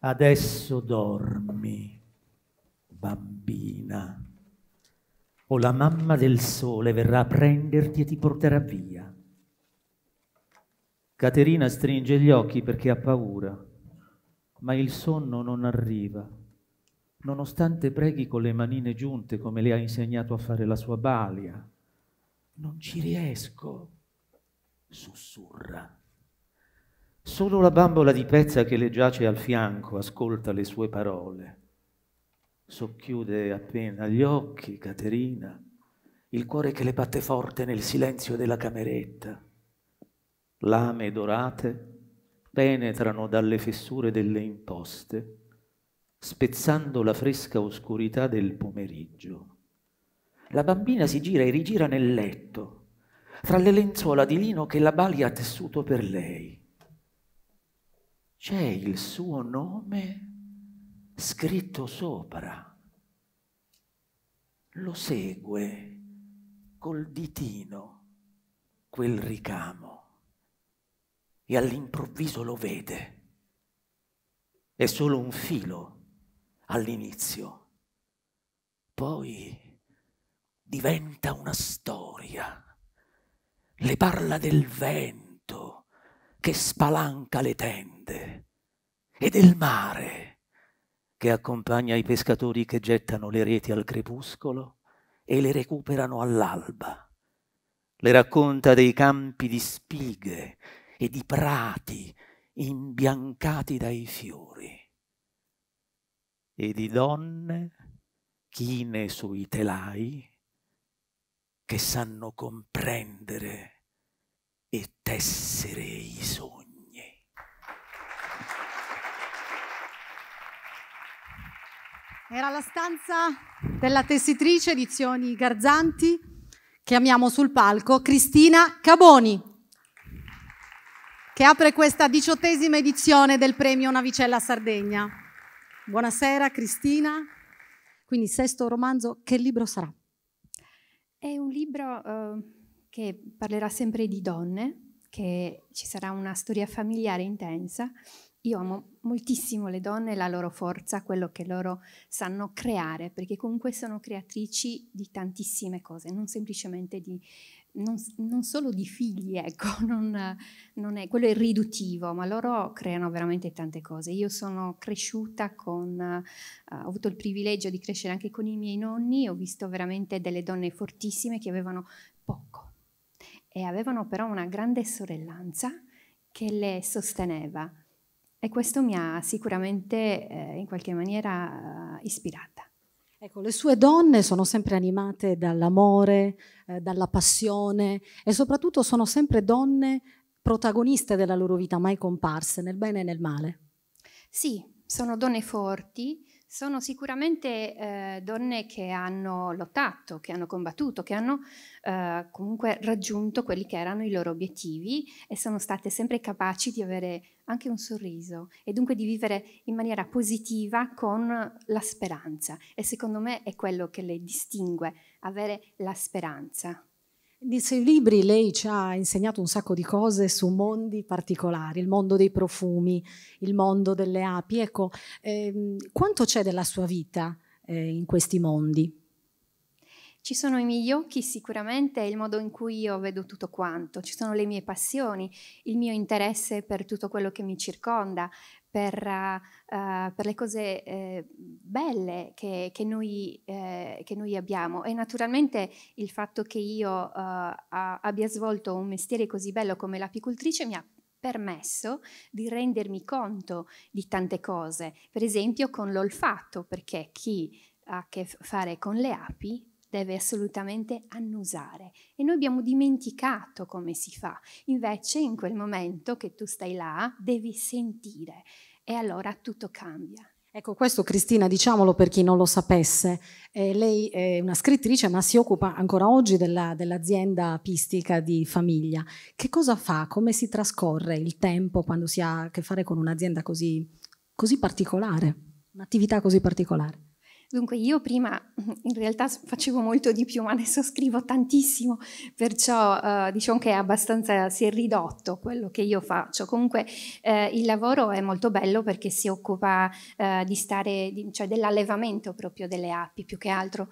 Adesso dormi, bambina, o la mamma del sole verrà a prenderti e ti porterà via. Caterina stringe gli occhi perché ha paura, ma il sonno non arriva, nonostante preghi con le manine giunte come le ha insegnato a fare la sua balia. Non ci riesco, sussurra. Solo la bambola di pezza che le giace al fianco ascolta le sue parole. Socchiude appena gli occhi Caterina, il cuore che le batte forte nel silenzio della cameretta. Lame dorate penetrano dalle fessure delle imposte, spezzando la fresca oscurità del pomeriggio. La bambina si gira e rigira nel letto, tra le lenzuola di lino che la balia ha tessuto per lei c'è il suo nome scritto sopra. Lo segue col ditino quel ricamo e all'improvviso lo vede. È solo un filo all'inizio, poi diventa una storia. Le parla del vento che spalanca le tende e del mare che accompagna i pescatori che gettano le reti al crepuscolo e le recuperano all'alba. Le racconta dei campi di spighe e di prati imbiancati dai fiori e di donne chine sui telai che sanno comprendere e tessere i sogni. Era la stanza della tessitrice edizioni Garzanti. Chiamiamo sul palco Cristina Caboni, che apre questa diciottesima edizione del premio Navicella Sardegna. Buonasera Cristina. Quindi sesto romanzo, che libro sarà? È un libro... Uh che parlerà sempre di donne, che ci sarà una storia familiare intensa io amo moltissimo le donne la loro forza, quello che loro sanno creare, perché comunque sono creatrici di tantissime cose, non semplicemente di, non, non solo di figli, ecco, non, non è, quello è riduttivo, ma loro creano veramente tante cose. Io sono cresciuta con, uh, ho avuto il privilegio di crescere anche con i miei nonni, ho visto veramente delle donne fortissime che avevano poco e avevano però una grande sorellanza che le sosteneva e questo mi ha sicuramente eh, in qualche maniera uh, ispirata. Ecco, le sue donne sono sempre animate dall'amore, eh, dalla passione e soprattutto sono sempre donne protagoniste della loro vita, mai comparse nel bene e nel male. Sì, sono donne forti, sono sicuramente eh, donne che hanno lottato, che hanno combattuto, che hanno eh, comunque raggiunto quelli che erano i loro obiettivi e sono state sempre capaci di avere anche un sorriso e dunque di vivere in maniera positiva con la speranza. E secondo me è quello che le distingue, avere la speranza. Nei suoi libri lei ci ha insegnato un sacco di cose su mondi particolari, il mondo dei profumi, il mondo delle api. Ecco, ehm, quanto c'è della sua vita eh, in questi mondi? Ci sono i miei occhi sicuramente, il modo in cui io vedo tutto quanto, ci sono le mie passioni, il mio interesse per tutto quello che mi circonda, per, uh, per le cose eh, belle che, che, noi, eh, che, noi, abbiamo. E naturalmente il fatto che io uh, abbia svolto un mestiere così bello come l'apicultrice mi ha permesso di rendermi conto di tante cose, per esempio con l'olfatto, perché chi ha a che fare con le api deve assolutamente annusare e noi abbiamo dimenticato come si fa. Invece in quel momento che tu stai là devi sentire e allora tutto cambia. Ecco, questo Cristina, diciamolo per chi non lo sapesse, eh, lei è una scrittrice ma si occupa ancora oggi della, dell'azienda apistica di famiglia. Che cosa fa? Come si trascorre il tempo quando si ha a che fare con un'azienda così, così particolare, un'attività così particolare? Dunque io prima in realtà facevo molto di più, ma adesso scrivo tantissimo, perciò eh, diciamo che è abbastanza, si è ridotto quello che io faccio. Comunque eh, il lavoro è molto bello perché si occupa eh, di stare, di, cioè dell'allevamento proprio delle api, più che altro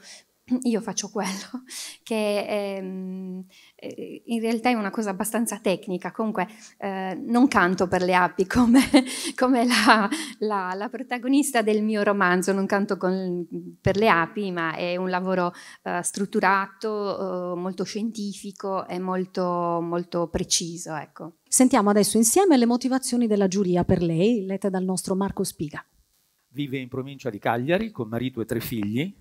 io faccio quello, che ehm, eh, in realtà è una cosa abbastanza tecnica, comunque eh, non canto per le api come, come la, la, la, protagonista del mio romanzo, non canto con, per le api, ma è un lavoro eh, strutturato, eh, molto scientifico e molto, molto preciso. Ecco. Sentiamo adesso insieme le motivazioni della giuria per lei, lette dal nostro Marco Spiga. Vive in provincia di Cagliari con marito e tre figli,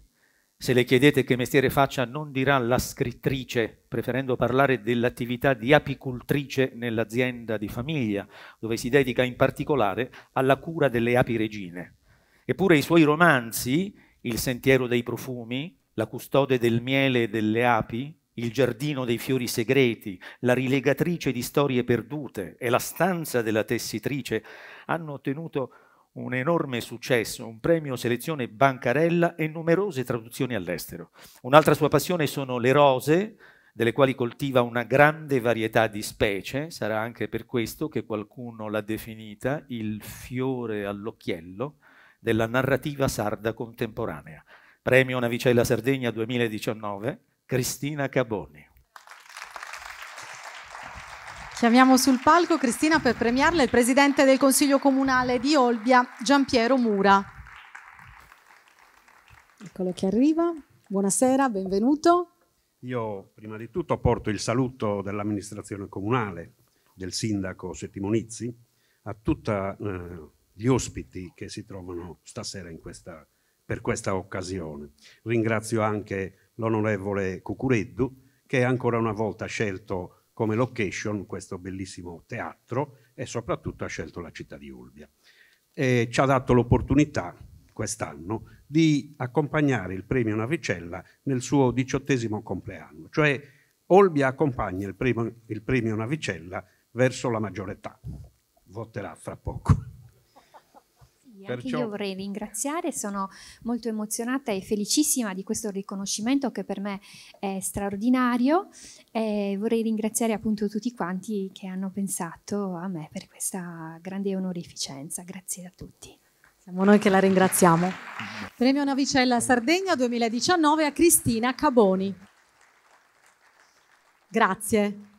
se le chiedete che mestiere faccia, non dirà la scrittrice, preferendo parlare dell'attività di apicultrice nell'azienda di famiglia, dove si dedica in particolare alla cura delle api regine. Eppure i suoi romanzi, Il sentiero dei profumi, La custode del miele e delle api, Il giardino dei fiori segreti, La rilegatrice di storie perdute e La stanza della tessitrice, hanno ottenuto un enorme successo, un premio selezione Bancarella e numerose traduzioni all'estero. Un'altra sua passione sono le rose, delle quali coltiva una grande varietà di specie, sarà anche per questo che qualcuno l'ha definita il fiore all'occhiello della narrativa sarda contemporanea. Premio Navicella Sardegna 2019, Cristina Caboni. Chiamiamo sul palco Cristina per premiarla il presidente del Consiglio Comunale di Olbia, Giampiero Mura. Eccolo che arriva. Buonasera, benvenuto. Io prima di tutto porto il saluto dell'amministrazione comunale, del sindaco Settimonizzi, a tutti eh, gli ospiti che si trovano stasera questa, per questa occasione. Ringrazio anche l'onorevole Cucureddu che ancora una volta ha scelto come location questo bellissimo teatro e soprattutto ha scelto la città di Ulbia. E ci ha dato l'opportunità quest'anno di accompagnare il premio Navicella nel suo diciottesimo compleanno, cioè Olbia accompagna il premio, il premio Navicella verso la maggiore età. Voterà fra poco. Anche Perciò... io vorrei ringraziare, sono molto emozionata e felicissima di questo riconoscimento che per me è straordinario e vorrei ringraziare appunto tutti quanti che hanno pensato a me per questa grande onorificenza. Grazie a tutti. Siamo noi che la ringraziamo. Premio Navicella Sardegna 2019 a Cristina Caboni. Grazie.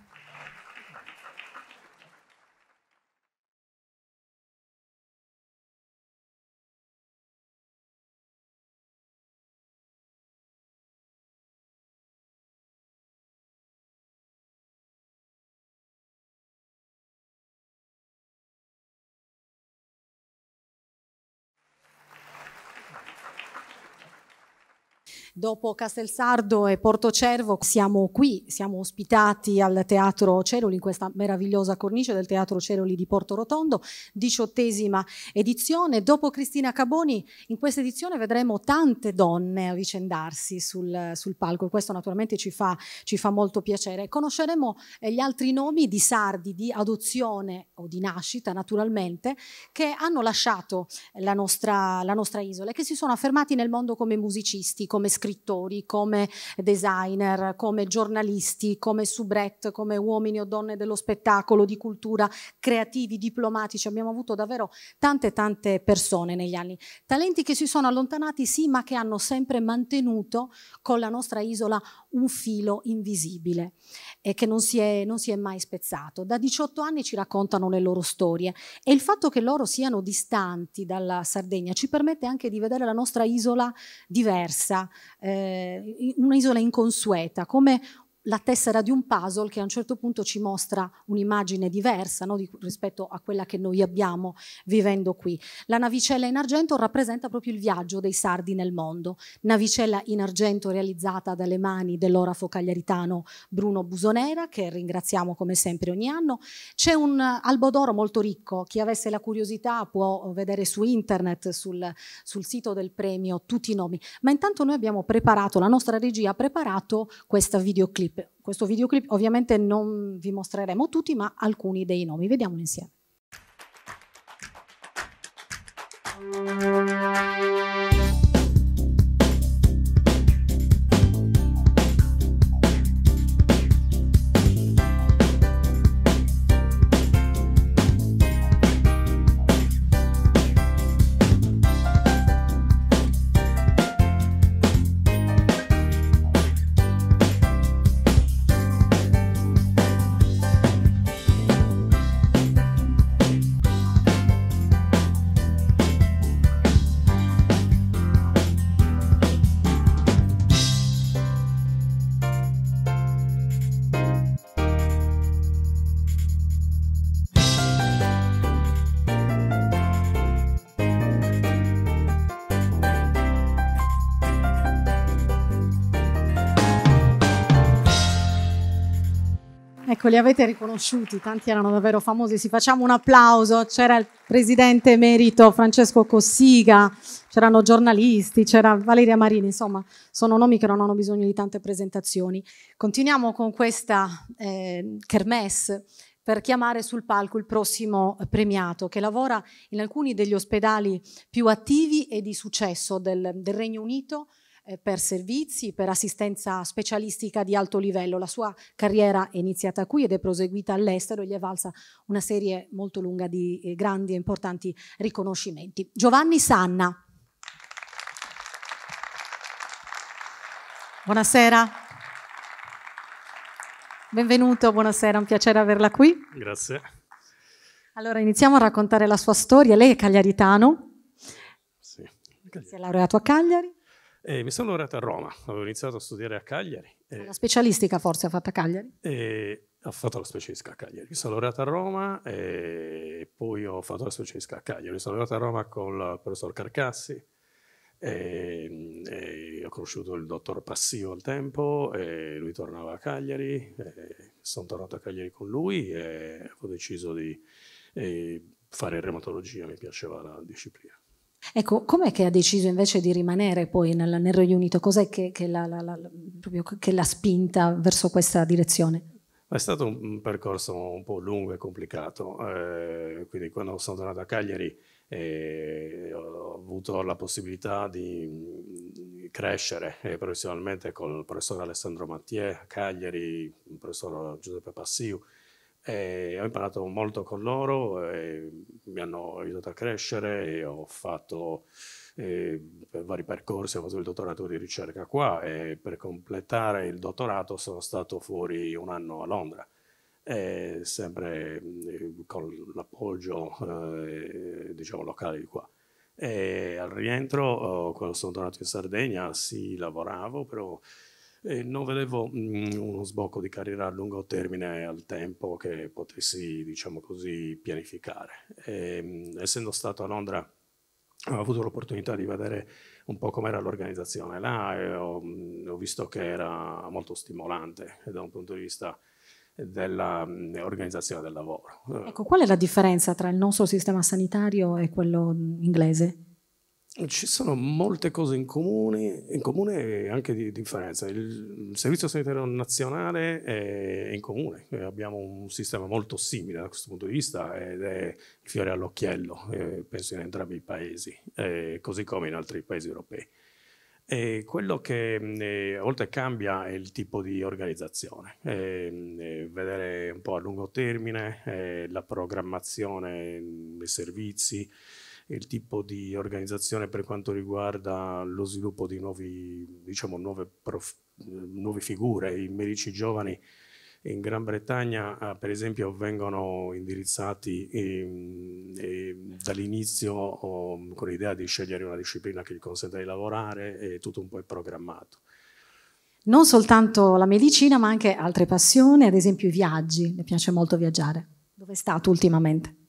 Dopo Castelsardo e Portocervo siamo qui, siamo ospitati al Teatro Ceroli, in questa meravigliosa cornice del Teatro Ceroli di Porto Rotondo, diciottesima edizione. Dopo Cristina Caboni, in questa edizione vedremo tante donne avvicendarsi sul, sul palco e questo naturalmente ci fa, ci fa molto piacere. Conosceremo eh, gli altri nomi di sardi di adozione o di nascita, naturalmente, che hanno lasciato la nostra, la nostra isola e che si sono affermati nel mondo come musicisti, come scrittori scrittori, come designer, come giornalisti, come soubrette, come uomini o donne dello spettacolo, di cultura, creativi, diplomatici. Abbiamo avuto davvero tante tante persone negli anni. Talenti che si sono allontanati sì, ma che hanno sempre mantenuto con la nostra isola un filo invisibile e che non si, è, non si è mai spezzato. Da 18 anni ci raccontano le loro storie e il fatto che loro siano distanti dalla Sardegna ci permette anche di vedere la nostra isola diversa, eh, un'isola inconsueta, come la tessera di un puzzle che a un certo punto ci mostra un'immagine diversa no, di, rispetto a quella che noi abbiamo vivendo qui. La navicella in argento rappresenta proprio il viaggio dei sardi nel mondo. Navicella in argento realizzata dalle mani dell'orafo cagliaritano Bruno Busonera, che ringraziamo come sempre ogni anno. C'è un albo d'oro molto ricco, chi avesse la curiosità può vedere su internet, sul, sul sito del premio, tutti i nomi. Ma intanto noi abbiamo preparato, la nostra regia ha preparato questa videoclip questo videoclip ovviamente non vi mostreremo tutti, ma alcuni dei nomi. Vediamoli insieme. Ecco, li avete riconosciuti, tanti erano davvero famosi. Si facciamo un applauso. C'era il presidente emerito Francesco Cossiga, c'erano giornalisti, c'era Valeria Marini, insomma, sono nomi che non hanno bisogno di tante presentazioni. Continuiamo con questa eh, kermesse per chiamare sul palco il prossimo premiato che lavora in alcuni degli ospedali più attivi e di successo del, del Regno Unito per servizi, per assistenza specialistica di alto livello. La sua carriera è iniziata qui ed è proseguita all'estero e gli è valsa una serie molto lunga di eh, grandi e importanti riconoscimenti. Giovanni Sanna. Buonasera. Benvenuto, buonasera, un piacere averla qui. Grazie. Allora iniziamo a raccontare la sua storia. Lei è cagliaritano. Sì. Si è laureato a Cagliari. E mi sono laureato a Roma, avevo iniziato a studiare a Cagliari. La specialistica forse ha fatto a Cagliari? E ho fatto la specialistica a Cagliari. Mi sono laureato a Roma e poi ho fatto la specialistica a Cagliari. Mi sono laureato a Roma con il professor Carcassi. E, e ho conosciuto il dottor Passio al tempo e lui tornava a Cagliari. sono tornato a Cagliari con lui e ho deciso di fare reumatologia, mi piaceva la disciplina. Ecco, com'è che ha deciso invece di rimanere poi nel, nel Regno Unito? Cos'è che, che, l'ha spinta verso questa direzione? È stato un percorso un po' lungo e complicato, eh, quindi quando sono tornato a Cagliari E ho avuto la possibilità di crescere eh, professionalmente con il professor Alessandro Mattiè a Cagliari, il professor Giuseppe Passiu, e ho imparato molto con loro, mi hanno aiutato a crescere e ho fatto eh, vari percorsi, ho fatto il dottorato di ricerca qua e per completare il dottorato sono stato fuori un anno a Londra, eh, sempre eh, con l'appoggio eh, diciamo, locale di qua. E al rientro, quando sono tornato in Sardegna, sì, lavoravo, però e non vedevo mh, mm, uno sbocco di carriera a lungo termine al tempo che potessi, diciamo così, pianificare. E, mh, essendo stato a Londra ho avuto l'opportunità di vedere un po' com'era l'organizzazione là ho, mm, ho, visto che era molto stimolante da un punto di vista dell'organizzazione del lavoro. Ecco, qual è la differenza tra il nostro sistema sanitario e quello inglese? Ci sono molte cose in comune, in comune e anche di differenza. Il Servizio Sanitario Nazionale è in comune, abbiamo un sistema molto simile da questo punto di vista ed è il fiore all'occhiello, eh, penso in entrambi i paesi, eh, così come in altri paesi europei. E quello che eh, a volte cambia è il tipo di organizzazione, eh, vedere un po' a lungo termine eh, la programmazione dei servizi, il tipo di organizzazione per quanto riguarda lo sviluppo di nuovi, diciamo, nuove, nuove figure. I medici giovani in Gran Bretagna, eh, per esempio, vengono indirizzati eh, eh, dall'inizio oh, con l'idea di scegliere una disciplina che gli consenta di lavorare e tutto un po' è programmato. Non soltanto la medicina, ma anche altre passioni, ad esempio i viaggi. Le piace molto viaggiare. Dove è stato ultimamente?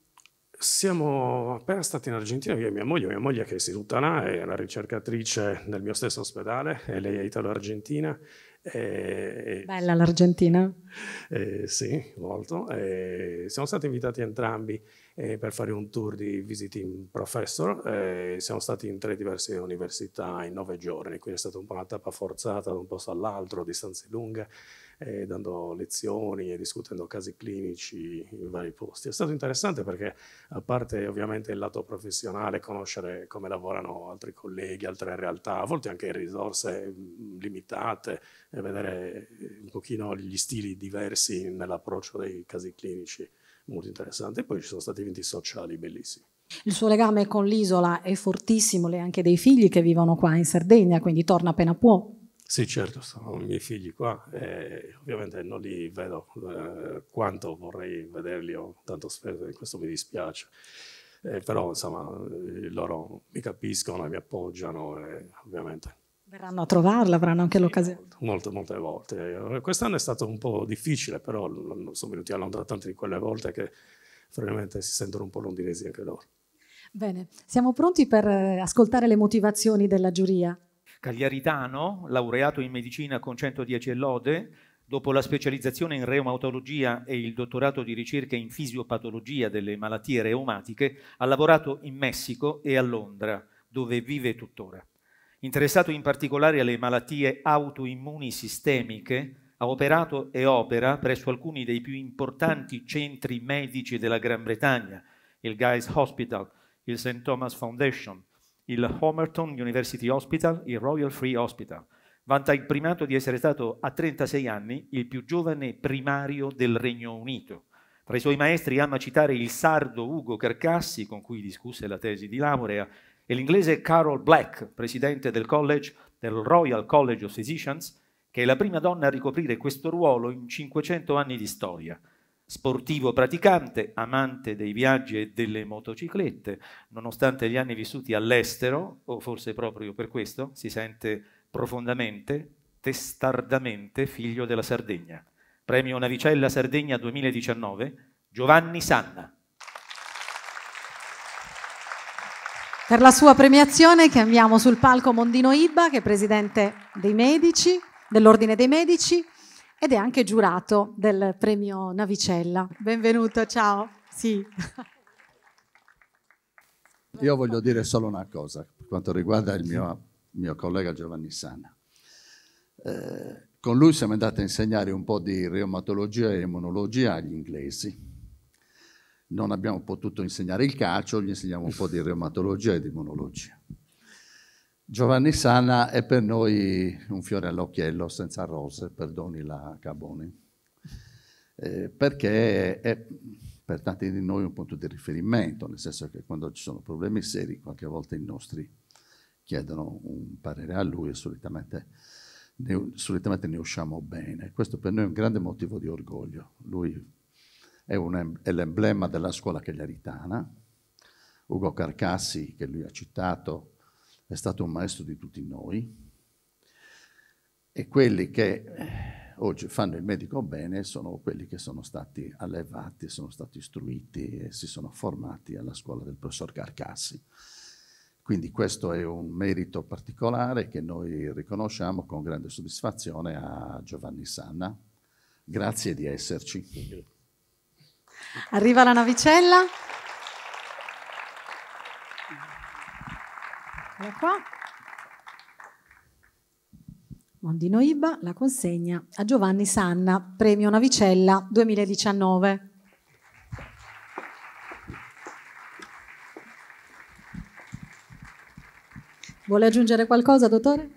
Siamo appena stati in Argentina, io e mia moglie, mia moglie che è là, è una ricercatrice nel mio stesso ospedale, e lei è italo-argentina. E, Bella l'Argentina? Eh, sì, molto. E siamo stati invitati entrambi eh, per fare un tour di visiting professor. Eh, siamo stati in tre diverse università in nove giorni, quindi è stata un po' una tappa forzata da un posto all'altro, distanze lunghe eh, dando lezioni e discutendo casi clinici in vari posti. È stato interessante perché, a parte ovviamente il lato professionale, conoscere come lavorano altri colleghi, altre realtà, a volte anche risorse limitate, e vedere un pochino gli stili diversi nell'approccio dei casi clinici, molto interessante. E poi ci sono stati eventi sociali bellissimi. Il suo legame con l'isola è fortissimo, lei ha anche dei figli che vivono qua in Sardegna, quindi torna appena può. Sì, certo, sono i miei figli qua e ovviamente non li vedo eh, quanto vorrei vederli o tanto spesso, questo mi dispiace. Eh, però insomma loro mi capiscono e mi appoggiano e ovviamente... Verranno a trovarla, avranno anche l'occasione. Molte, molte volte. Quest'anno è stato un po' difficile, però sono venuti a Londra tante di quelle volte che veramente si sentono un po' londinesi anche loro. Bene, siamo pronti per eh, ascoltare le motivazioni della giuria. Cagliaritano, laureato in medicina con 110 lode, dopo la specializzazione in reumatologia e il dottorato di ricerca in fisiopatologia delle malattie reumatiche, ha lavorato in Messico e a Londra, dove vive tuttora. Interessato in particolare alle malattie autoimmuni sistemiche, ha operato e opera presso alcuni dei più importanti centri medici della Gran Bretagna, il Guy's Hospital, il St. Thomas Foundation, il Homerton University Hospital, il Royal Free Hospital. Vanta il primato di essere stato a 36 anni il più giovane primario del Regno Unito. Tra i suoi maestri ama citare il sardo Ugo Carcassi, con cui discusse la tesi di laurea, e l'inglese Carol Black, presidente del college del Royal College of Physicians, che è la prima donna a ricoprire questo ruolo in 500 anni di storia sportivo praticante, amante dei viaggi e delle motociclette, nonostante gli anni vissuti all'estero, o forse proprio per questo, si sente profondamente, testardamente figlio della Sardegna. Premio Navicella Sardegna 2019, Giovanni Sanna. Per la sua premiazione chiamiamo sul palco Mondino Ibba, che è presidente dei medici, dell'Ordine dei Medici, ed è anche giurato del premio Navicella. Benvenuto, ciao. Sì. Io voglio dire solo una cosa per quanto riguarda il mio, mio collega Giovanni Sana. Eh, con lui siamo andati a insegnare un po' di reumatologia e immunologia agli inglesi. non abbiamo potuto insegnare il calcio, gli insegniamo un po' di reumatologia e di immunologia. Giovanni Sana è per noi un fiore all'occhiello senza rose, perdoni la Caboni, eh, perché è per tanti di noi un punto di riferimento, nel senso che quando ci sono problemi seri, qualche volta i nostri chiedono un parere a lui e solitamente ne, solitamente ne usciamo bene. Questo per noi è un grande motivo di orgoglio. Lui è, un, è l'emblema della scuola cagliaritana. Ugo Carcassi, che lui ha citato, è stato un maestro di tutti noi. E quelli che oggi fanno il medico bene sono quelli che sono stati allevati, sono stati istruiti e si sono formati alla scuola del professor Carcassi. Quindi questo è un merito particolare che noi riconosciamo con grande soddisfazione a Giovanni Sanna. Grazie di esserci. Arriva la navicella. Eccola qua. Mondino Iba la consegna a Giovanni Sanna, premio Navicella 2019. Vuole aggiungere qualcosa, dottore?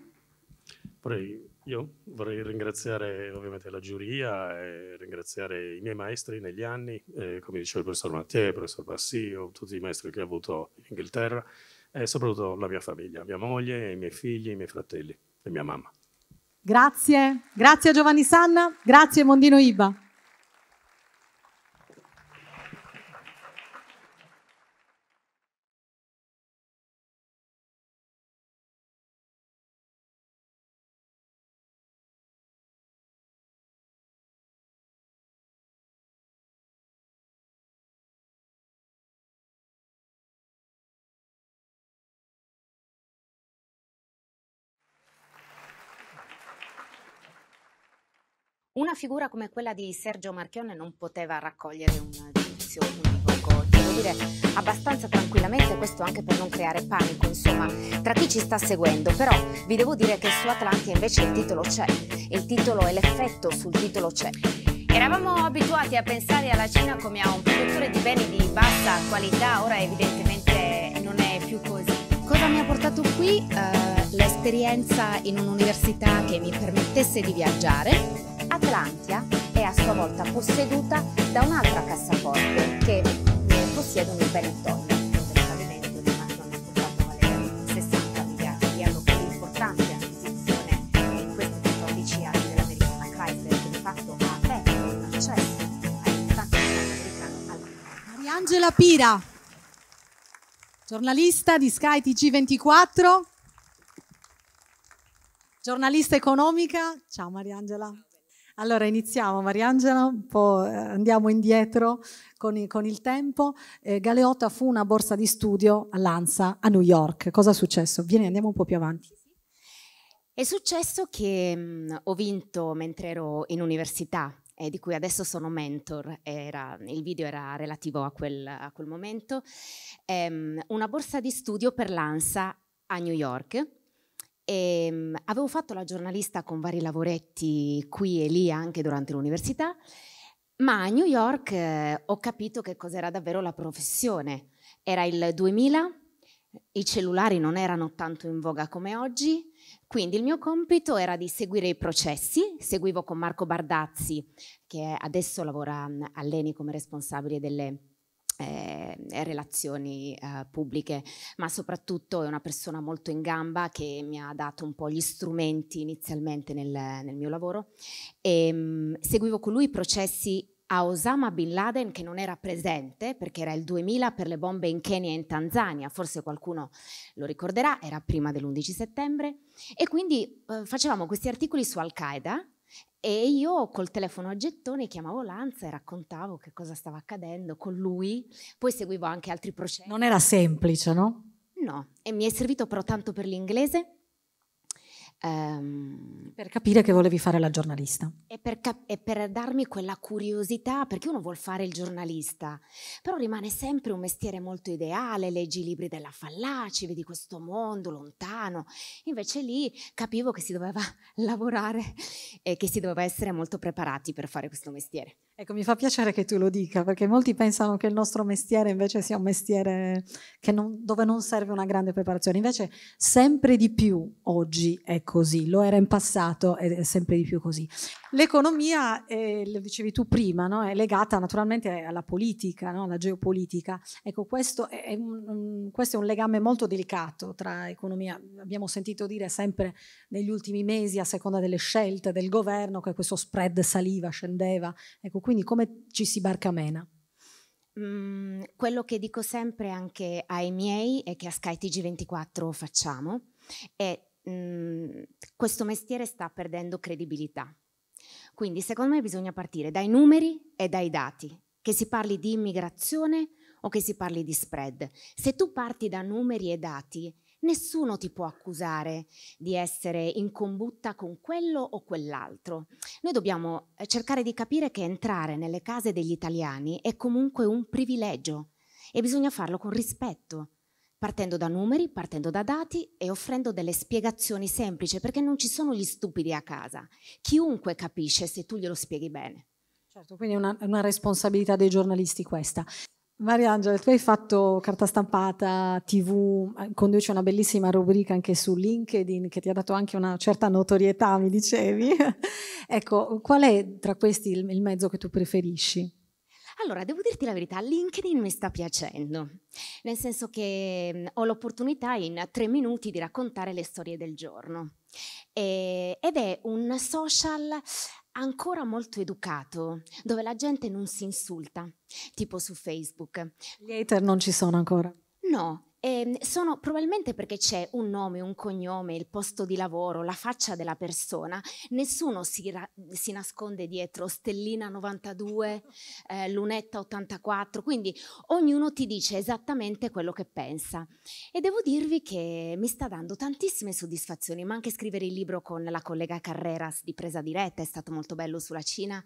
Vorrei, io vorrei ringraziare ovviamente la giuria e ringraziare i miei maestri negli anni, eh, come diceva il professor Mattia, il professor Passio, tutti i maestri che ho avuto in Inghilterra e soprattutto la mia famiglia, mia moglie, i miei figli, i miei fratelli e mia mamma. Grazie, grazie a Giovanni Sanna, grazie Mondino Iba. Una figura come quella di Sergio Marchionne non poteva raccogliere un giudizio univoco, devo dire abbastanza tranquillamente, questo anche per non creare panico, insomma, tra chi ci sta seguendo, però vi devo dire che su Atlantia invece il titolo c'è, il titolo e l'effetto sul titolo c'è. Eravamo abituati a pensare alla Cina come a un produttore di beni di bassa qualità, ora evidentemente non è più così. Cosa mi ha portato qui? Uh, l'esperienza in un'università che mi permettesse di viaggiare, Atlantia è a sua volta posseduta da un'altra cassaforte che possiede un Benetton, un stabilimento di Mazzoni sposato valere 60 miliardi di euro per l'importante acquisizione in questi 14 anni dell'americana Chrysler che di fatto ha aperto un accesso all'importante americano al Mariangela Pira, giornalista di Sky TG24, giornalista economica. Ciao Mariangela. Allora iniziamo, Mariangela, un po' eh, andiamo indietro con il, con il tempo. Eh, Galeotta fu una borsa di studio all'ANSA a New York. Cosa è successo? Vieni, andiamo un po' più avanti. È successo che mh, ho vinto mentre ero in università, eh, di cui adesso sono mentor, era, il video era relativo a quel, a quel momento, ehm, una borsa di studio per l'ANSA a New York e, um, avevo fatto la giornalista con vari lavoretti qui e lì anche durante l'università, ma a New York eh, ho capito che cos'era davvero la professione. Era il 2000, i cellulari non erano tanto in voga come oggi, quindi il mio compito era di seguire i processi, seguivo con Marco Bardazzi, che adesso lavora all'ENI come responsabile delle eh, relazioni eh, pubbliche, ma soprattutto è una persona molto in gamba che mi ha dato un po' gli strumenti inizialmente nel, nel mio lavoro. E, mh, mm, seguivo con lui i processi a Osama Bin Laden che non era presente perché era il 2000 per le bombe in Kenya e in Tanzania, forse qualcuno lo ricorderà, era prima dell'11 settembre e quindi eh, facevamo questi articoli su Al-Qaeda e io col telefono a gettoni chiamavo l'ANSA e raccontavo che cosa stava accadendo con lui, poi seguivo anche altri processi. Non era semplice, no? No, e mi è servito però tanto per l'inglese Um, per capire che volevi fare la giornalista. E per, e per, darmi quella curiosità, perché uno vuole fare il giornalista, però rimane sempre un mestiere molto ideale, leggi i libri della Fallaci, vedi questo mondo lontano. Invece lì capivo che si doveva lavorare e che si doveva essere molto preparati per fare questo mestiere. Ecco, mi fa piacere che tu lo dica, perché molti pensano che il nostro mestiere invece sia un mestiere non, dove non serve una grande preparazione. Invece sempre di più oggi è così, lo era in passato ed è sempre di più così. L'economia, eh, lo dicevi tu prima, no? è legata naturalmente alla politica, no? alla geopolitica. Ecco, questo è, un, questo è, un, legame molto delicato tra economia. Abbiamo sentito dire sempre negli ultimi mesi, a seconda delle scelte del governo, che questo spread saliva, scendeva. Ecco, quindi come ci si barcamena? Mm, quello che dico sempre anche ai miei e che a Sky TG24 facciamo è mm, questo mestiere sta perdendo credibilità. Quindi secondo me bisogna partire dai numeri e dai dati, che si parli di immigrazione o che si parli di spread. Se tu parti da numeri e dati nessuno ti può accusare di essere in combutta con quello o quell'altro. Noi dobbiamo eh, cercare di capire che entrare nelle case degli italiani è comunque un privilegio e bisogna farlo con rispetto, partendo da numeri, partendo da dati e offrendo delle spiegazioni semplici, perché non ci sono gli stupidi a casa. Chiunque capisce se tu glielo spieghi bene. Certo, quindi è una, una responsabilità dei giornalisti questa. Mariangela, tu hai fatto carta stampata, tv, eh, conduci una bellissima rubrica anche su LinkedIn che ti ha dato anche una certa notorietà, mi dicevi. ecco, qual è tra questi il, il mezzo che tu preferisci? Allora, devo dirti la verità, LinkedIn mi sta piacendo, nel senso che mm, ho l'opportunità in tre minuti di raccontare le storie del giorno. E, ed è un social ancora molto educato, dove la gente non si insulta, tipo su Facebook. Gli hater non ci sono ancora? No, eh, sono probabilmente perché c'è un nome, un cognome, il posto di lavoro, la faccia della persona, nessuno si, ra- si nasconde dietro stellina 92, eh, lunetta 84, quindi ognuno ti dice esattamente quello che pensa. E devo dirvi che mi sta dando tantissime soddisfazioni, ma anche scrivere il libro con la collega Carreras di Presa Diretta è stato molto bello sulla Cina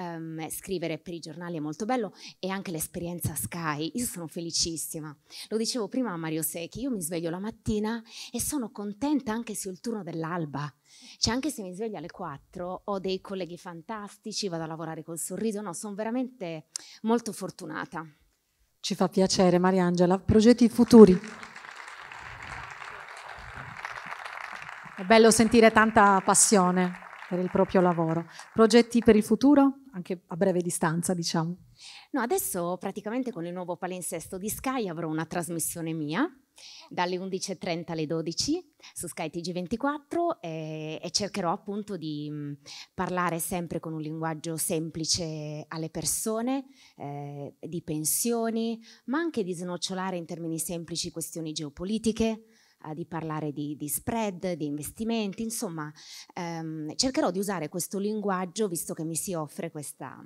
um, scrivere per i giornali è molto bello e anche l'esperienza Sky, io sono felicissima. Lo dicevo prima a Mario Secchi, io mi sveglio la mattina e sono contenta anche il turno dell'alba. Cioè anche se mi sveglio alle 4 ho dei colleghi fantastici, vado a lavorare col sorriso, no, sono veramente molto fortunata. Ci fa piacere Mariangela, progetti futuri. È bello sentire tanta passione per il proprio lavoro. Progetti per il futuro, anche a breve distanza, diciamo? No, adesso praticamente con il nuovo palinsesto di Sky avrò una trasmissione mia dalle 11.30 alle 12 su Sky TG24 e, e cercherò appunto di mh, parlare sempre con un linguaggio semplice alle persone, eh, di pensioni, ma anche di snocciolare in termini semplici questioni geopolitiche, eh, di parlare di, di, spread, di investimenti, insomma ehm, cercherò di usare questo linguaggio visto che mi si offre questa,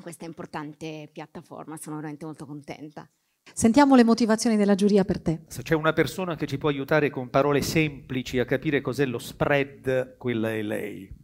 questa importante piattaforma, sono veramente molto contenta. Sentiamo le motivazioni della giuria per te. Se c'è una persona che ci può aiutare con parole semplici a capire cos'è lo spread, quella è lei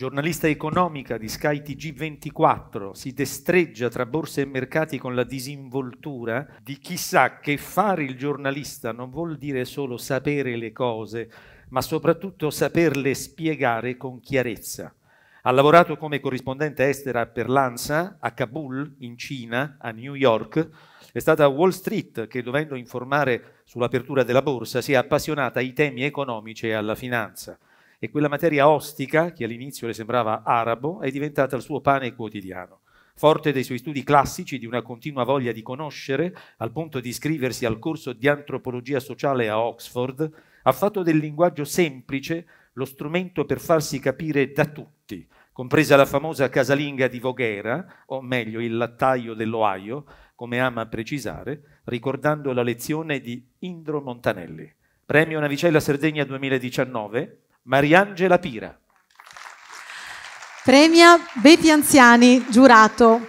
giornalista economica di Sky TG24, si destreggia tra borse e mercati con la disinvoltura di chi sa che fare il giornalista non vuol dire solo sapere le cose, ma soprattutto saperle spiegare con chiarezza. Ha lavorato come corrispondente estera per l'ANSA a Kabul, in Cina, a New York. È stata Wall Street che, dovendo informare sull'apertura della borsa, si è appassionata ai temi economici e alla finanza e quella materia ostica, che all'inizio le sembrava arabo, è diventata il suo pane quotidiano. Forte dei suoi studi classici, di una continua voglia di conoscere, al punto di iscriversi al corso di antropologia sociale a Oxford, ha fatto del linguaggio semplice lo strumento per farsi capire da tutti, compresa la famosa casalinga di Voghera, o meglio il lattaio dell'Ohio, come ama precisare, ricordando la lezione di Indro Montanelli. Premio Navicella Sardegna 2019, Mariangela Pira. Premia Bepi Anziani, giurato.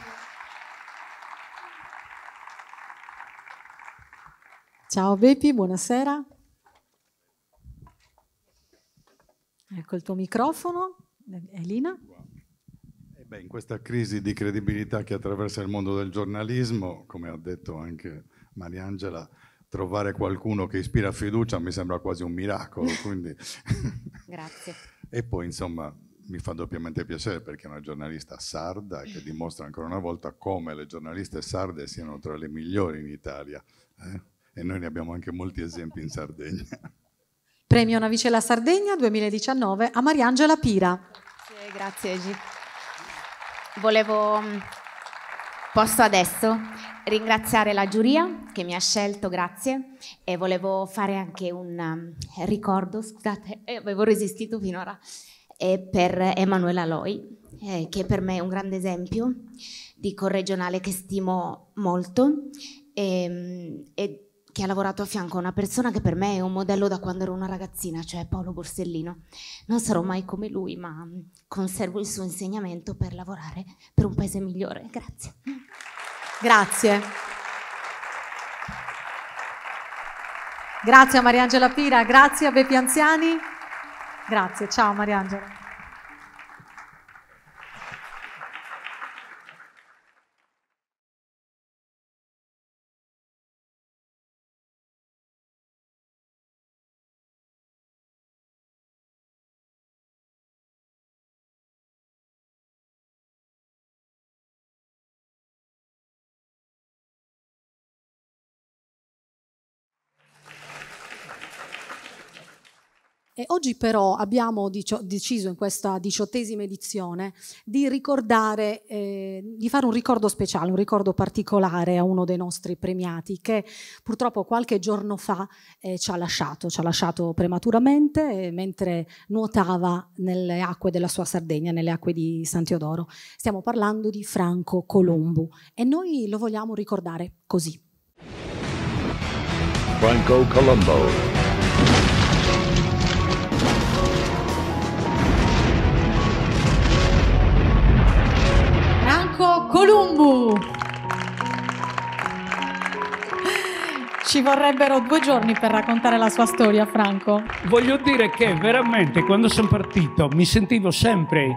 Ciao Bepi, buonasera. Ecco il tuo microfono, Elina. Eh beh, in questa crisi di credibilità che attraversa il mondo del giornalismo, come ha detto anche Mariangela, trovare qualcuno che ispira fiducia mi sembra quasi un miracolo. Quindi... Grazie. e poi insomma mi fa doppiamente piacere perché è una giornalista sarda che dimostra ancora una volta come le giornaliste sarde siano tra le migliori in Italia. Eh? E noi ne abbiamo anche molti esempi in Sardegna. Premio Navicella Sardegna 2019 a Mariangela Pira. Grazie, grazie Egi. Volevo, posso adesso ringraziare la giuria che mi ha scelto, grazie, e volevo fare anche un um, ricordo, scusate, eh, avevo resistito finora, eh, per Emanuela Loi, eh, che per me è un grande esempio di corregionale che stimo molto e, e che ha lavorato a fianco a una persona che per me è un modello da quando ero una ragazzina, cioè Paolo Borsellino. Non sarò mai come lui, ma conservo il suo insegnamento per lavorare per un paese migliore. Grazie. Grazie. Grazie a Mariangela Pira, grazie a Beppi Anziani. Grazie, ciao Mariangela. E oggi però abbiamo deciso in questa diciottesima edizione di ricordare, eh, di fare un ricordo speciale, un ricordo particolare a uno dei nostri premiati che purtroppo qualche giorno fa eh, ci ha lasciato, ci ha lasciato prematuramente eh, mentre nuotava nelle acque della sua Sardegna, nelle acque di San Teodoro. Stiamo parlando di Franco Colombo e noi lo vogliamo ricordare così. Franco Colombo. Columbu. Ci vorrebbero due giorni per raccontare la sua storia, Franco. Voglio dire che veramente quando sono partito mi sentivo sempre,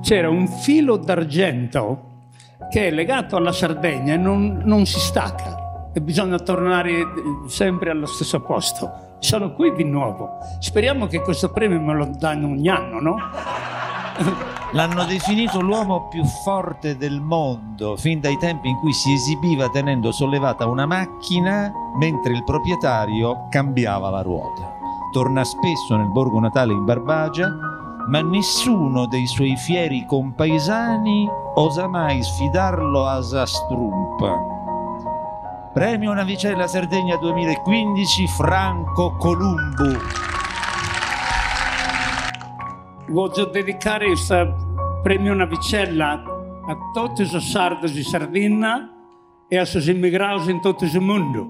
c'era un filo d'argento che è legato alla Sardegna e non, non si stacca e bisogna tornare sempre allo stesso posto. Sono qui di nuovo. Speriamo che questo premio me lo danno ogni anno, no? L'hanno definito l'uomo più forte del mondo, fin dai tempi in cui si esibiva tenendo sollevata una macchina mentre il proprietario cambiava la ruota. Torna spesso nel borgo natale in Barbagia, ma nessuno dei suoi fieri compaesani osa mai sfidarlo a Sastrump. Premio Navicella Sardegna 2015 Franco Columbu. Voglio dedicare questo premio Navicella a tutti i sardi di Sardegna e a tutti gli immigrati in tutto il mondo.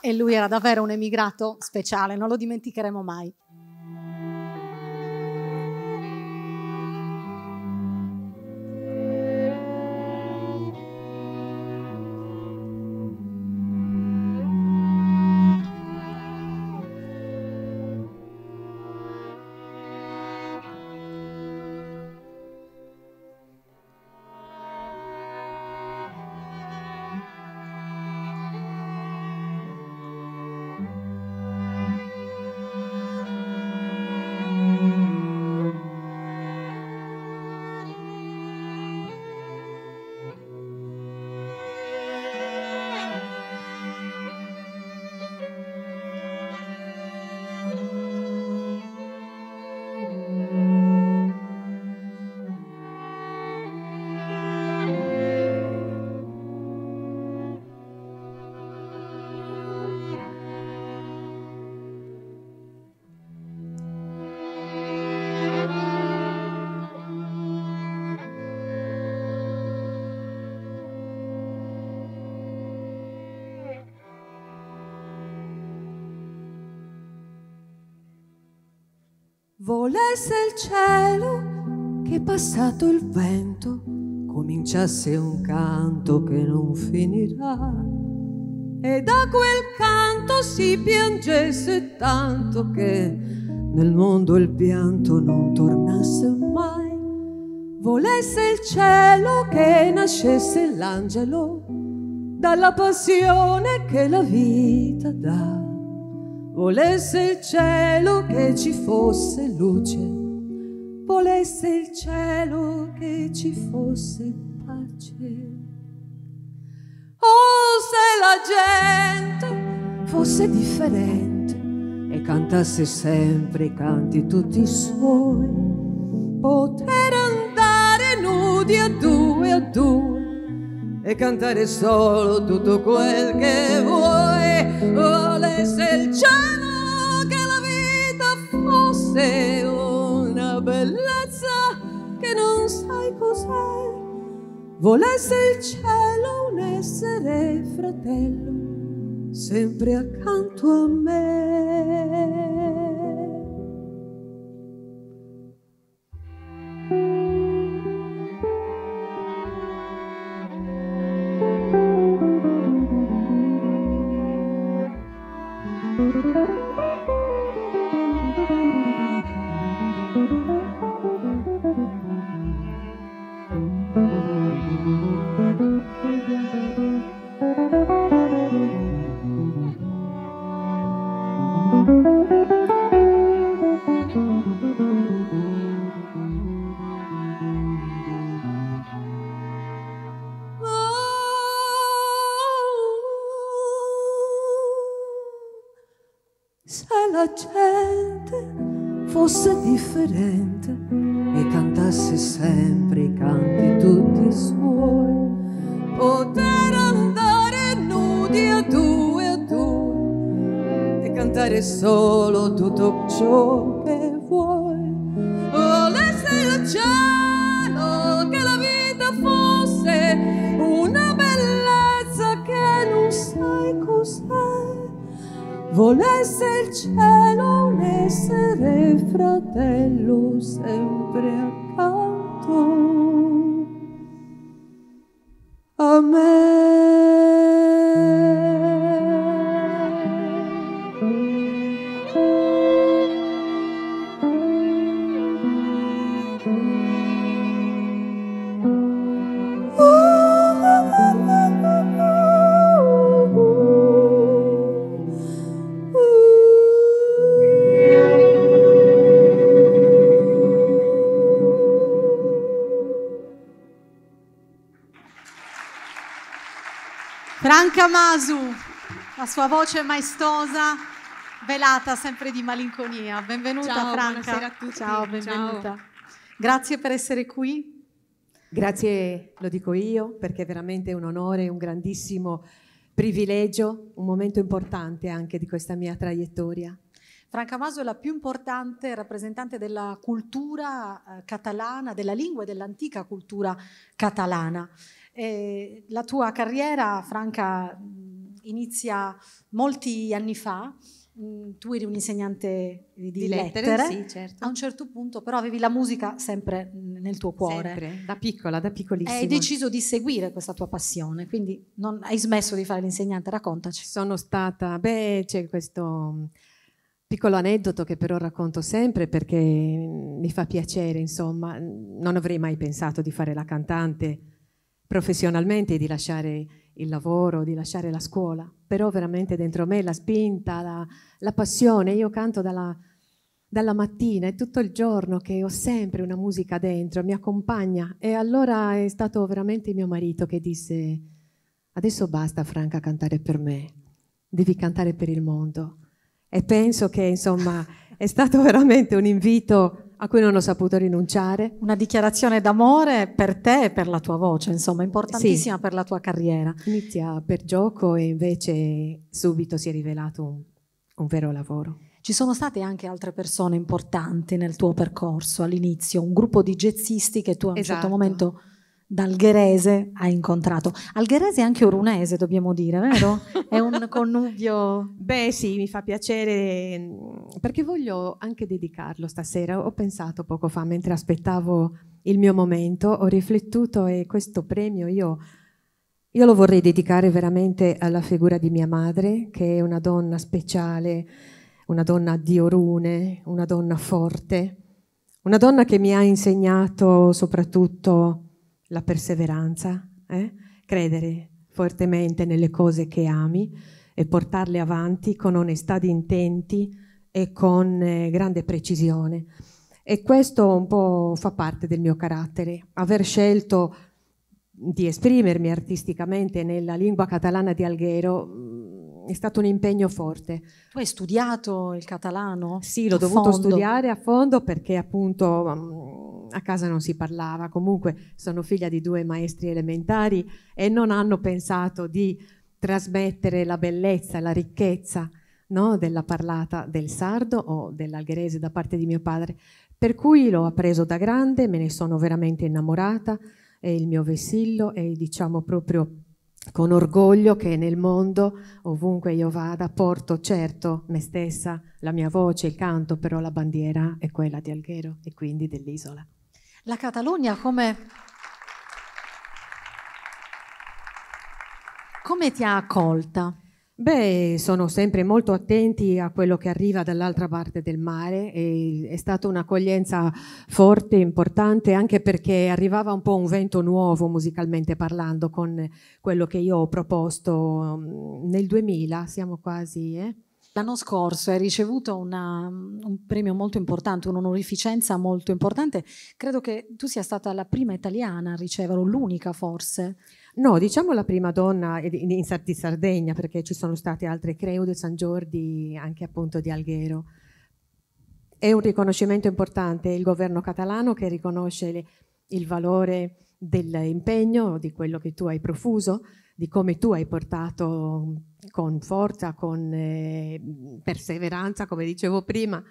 E lui era davvero un emigrato speciale, non lo dimenticheremo mai. Volesse il cielo che passato il vento cominciasse un canto che non finirà e da quel canto si piangesse tanto che nel mondo il pianto non tornasse mai. Volesse il cielo che nascesse l'angelo dalla passione che la vita dà. Volesse il cielo che ci fosse luce, volesse il cielo che ci fosse pace. Oh, se la gente fosse differente e cantasse sempre i canti tutti suoi, poter andare nudi a due a due e cantare solo tutto quel che vuoi. Volesse il cielo che la vita fosse una bellezza che non sai cos'è. Volesse il cielo un essere fratello sempre accanto a me. Masu, la sua voce maestosa, velata sempre di malinconia. Benvenuta Ciao, Franca. buonasera a tutti. Ciao, benvenuta. Ciao. Grazie per essere qui. Grazie, lo dico io, perché è veramente un onore, un grandissimo privilegio, un momento importante anche di questa mia traiettoria. Franca Maso è la più importante rappresentante della cultura eh, catalana, della lingua e dell'antica cultura catalana. Eh, la tua carriera, Franca, inizia molti anni fa. Mh, Tu eri un insegnante di, Di lettere, lettere, sì, certo. a un certo punto però avevi la musica sempre nel tuo cuore. Sempre, da piccola, da piccolissima. Hai deciso di seguire questa tua passione, quindi non hai smesso di fare l'insegnante, raccontaci. Sono stata, beh, c'è questo piccolo aneddoto che però racconto sempre perché mi fa piacere, insomma, non avrei mai pensato di fare la cantante professionalmente e di lasciare il lavoro, di lasciare la scuola, però veramente dentro me la spinta, la, la passione, io canto dalla, dalla mattina e tutto il giorno che ho sempre una musica dentro, mi accompagna. E allora è stato veramente mio marito che disse adesso basta Franca cantare per me, devi cantare per il mondo. E penso che insomma è stato veramente un invito a cui non ho saputo rinunciare. Una dichiarazione d'amore per te e per la tua voce, insomma, importantissima Sì. per la tua carriera. Inizia per gioco e invece subito si è rivelato un, un vero lavoro. Ci sono state anche altre persone importanti nel tuo percorso all'inizio, un gruppo di jazzisti che tu a un certo Esatto. momento d'algherese hai incontrato. Algherese e anche orunese, dobbiamo dire, vero? È un connubio. Beh, sì, mi fa piacere mm, perché voglio anche dedicarlo stasera. Ho pensato poco fa, mentre aspettavo il mio momento, ho riflettuto e questo premio io, io lo vorrei dedicare veramente alla figura di mia madre, che è una donna speciale, una donna di orune, una donna forte, una donna che mi ha insegnato soprattutto la perseveranza, eh? credere fortemente nelle cose che ami e portarle avanti con onestà di intenti e con eh, grande precisione. E questo un po' fa parte del mio carattere, aver scelto di esprimermi artisticamente nella lingua catalana di Alghero mm, è stato un impegno forte. Tu hai studiato il catalano? Sì, l'ho dovuto fondo. studiare a fondo perché appunto mm, a casa non si parlava, comunque sono figlia di due maestri elementari e non hanno pensato di trasmettere la bellezza, la ricchezza no, della parlata del sardo o dell'algherese da parte di mio padre. Per cui l'ho appreso da grande, me ne sono veramente innamorata, è il mio vessillo e diciamo proprio con orgoglio che nel mondo, ovunque io vada, porto certo me stessa, la mia voce, il canto, però la bandiera è quella di Alghero e quindi dell'isola. La Catalogna come... come ti ha accolta? Beh, sono sempre molto attenti a quello che arriva dall'altra parte del mare e è stata un'accoglienza forte, importante, anche perché arrivava un po' un vento nuovo musicalmente parlando con quello che io ho proposto mm, nel 2000, siamo quasi... Eh? L'anno scorso hai ricevuto una, un premio molto importante, un'onorificenza molto importante. Credo che tu sia stata la prima italiana a riceverlo, l'unica forse. No, diciamo la prima donna di Sardegna, perché ci sono state altre Creude, San Giordi, anche appunto di Alghero. È un riconoscimento importante, il governo catalano che riconosce il valore dell'impegno, di quello che tu hai profuso, di come tu hai portato con forza, con eh, perseveranza, come dicevo prima,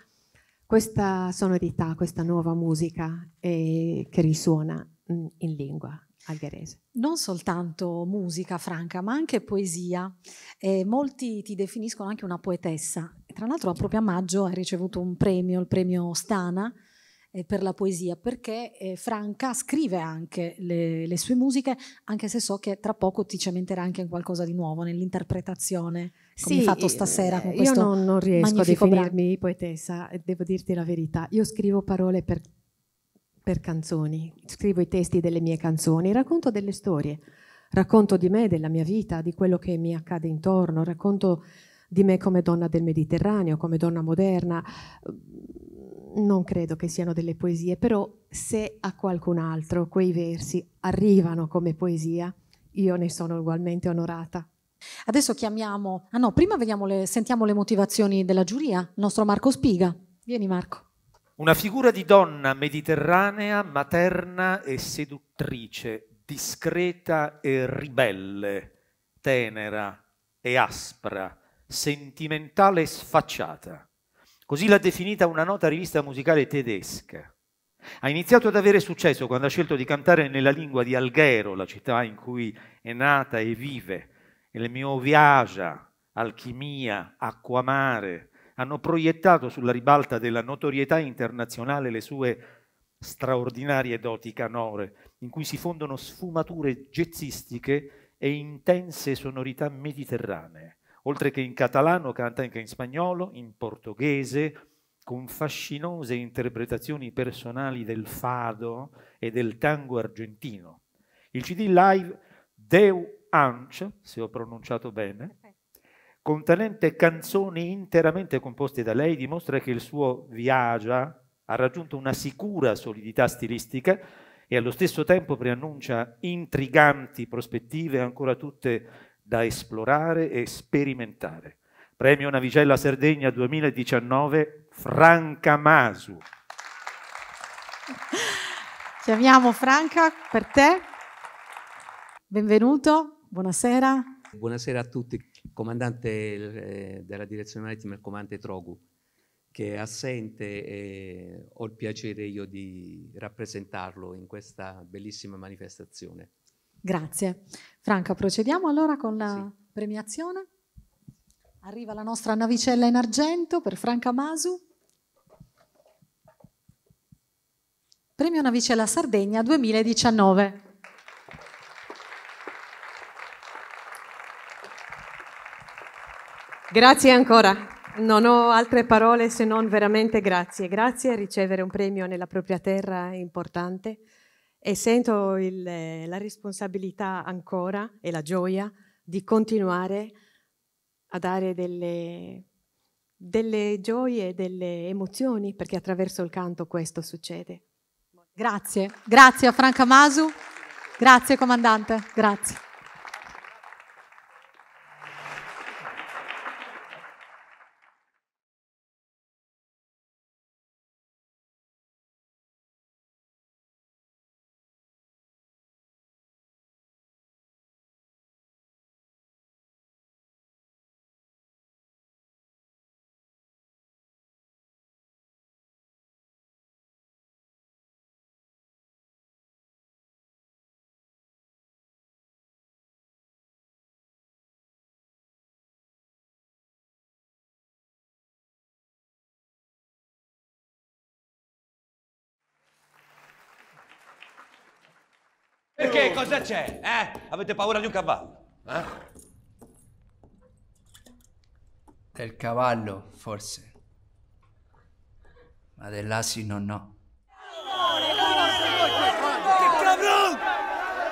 questa sonorità, questa nuova musica eh, che risuona mm, in lingua algherese. Non soltanto musica franca, ma anche poesia. Eh, molti ti definiscono anche una poetessa. Tra l'altro, proprio a maggio hai ricevuto un premio, il premio Stana, per la poesia, perché eh, Franca scrive anche le, le, sue musiche, anche se so che tra poco ti cementerà anche in qualcosa di nuovo nell'interpretazione, come sì, fatto stasera con questo Io non, non riesco a definirmi brano. poetessa, devo dirti la verità. Io scrivo parole per, per canzoni, scrivo i testi delle mie canzoni, racconto delle storie, racconto di me, della mia vita, di quello che mi accade intorno, racconto di me come donna del Mediterraneo, come donna moderna non credo che siano delle poesie, però se a qualcun altro quei versi arrivano come poesia, io ne sono ugualmente onorata. Adesso chiamiamo, ah no, prima le, sentiamo le motivazioni della giuria, il nostro Marco Spiga. Vieni Marco. Una figura di donna mediterranea, materna e seduttrice, discreta e ribelle, tenera e aspra, sentimentale e sfacciata Così l'ha definita una nota rivista musicale tedesca. Ha iniziato ad avere successo quando ha scelto di cantare nella lingua di Alghero, la città in cui è nata e vive. Il mio viaggio, alchimia, acquamare hanno proiettato sulla ribalta della notorietà internazionale le sue straordinarie doti canore, in cui si fondono sfumature jazzistiche e intense sonorità mediterranee. Oltre che in catalano, canta anche in spagnolo, in portoghese, con fascinose interpretazioni personali del fado e del tango argentino. Il CD live Deu Anch, se ho pronunciato bene, contenente canzoni interamente composte da lei, dimostra che il suo Viagia ha raggiunto una sicura solidità stilistica e allo stesso tempo preannuncia intriganti prospettive ancora tutte da esplorare e sperimentare. Premio Navicella Sardegna 2019 Franca Masu. Chiamiamo Franca per te. Benvenuto, buonasera. Buonasera a tutti, comandante eh, della direzione marittima, il comandante Trogu. che è assente e ho il piacere io di rappresentarlo in questa bellissima manifestazione. Grazie. Franca, procediamo allora con la sì. premiazione. Arriva la nostra navicella in argento per Franca Masu. Premio Navicella Sardegna 2019. Grazie ancora. Non ho altre parole se non veramente grazie. Grazie a ricevere un premio nella propria terra è importante e sento il, la responsabilità ancora e la gioia di continuare a dare delle, delle gioie delle emozioni perché attraverso il canto questo succede. Grazie, grazie a Franca Masu, grazie comandante, grazie. Perché cosa c'è? Eh? Avete paura di un cavallo? Eh? Del cavallo, forse. Ma dell'asino no. Che!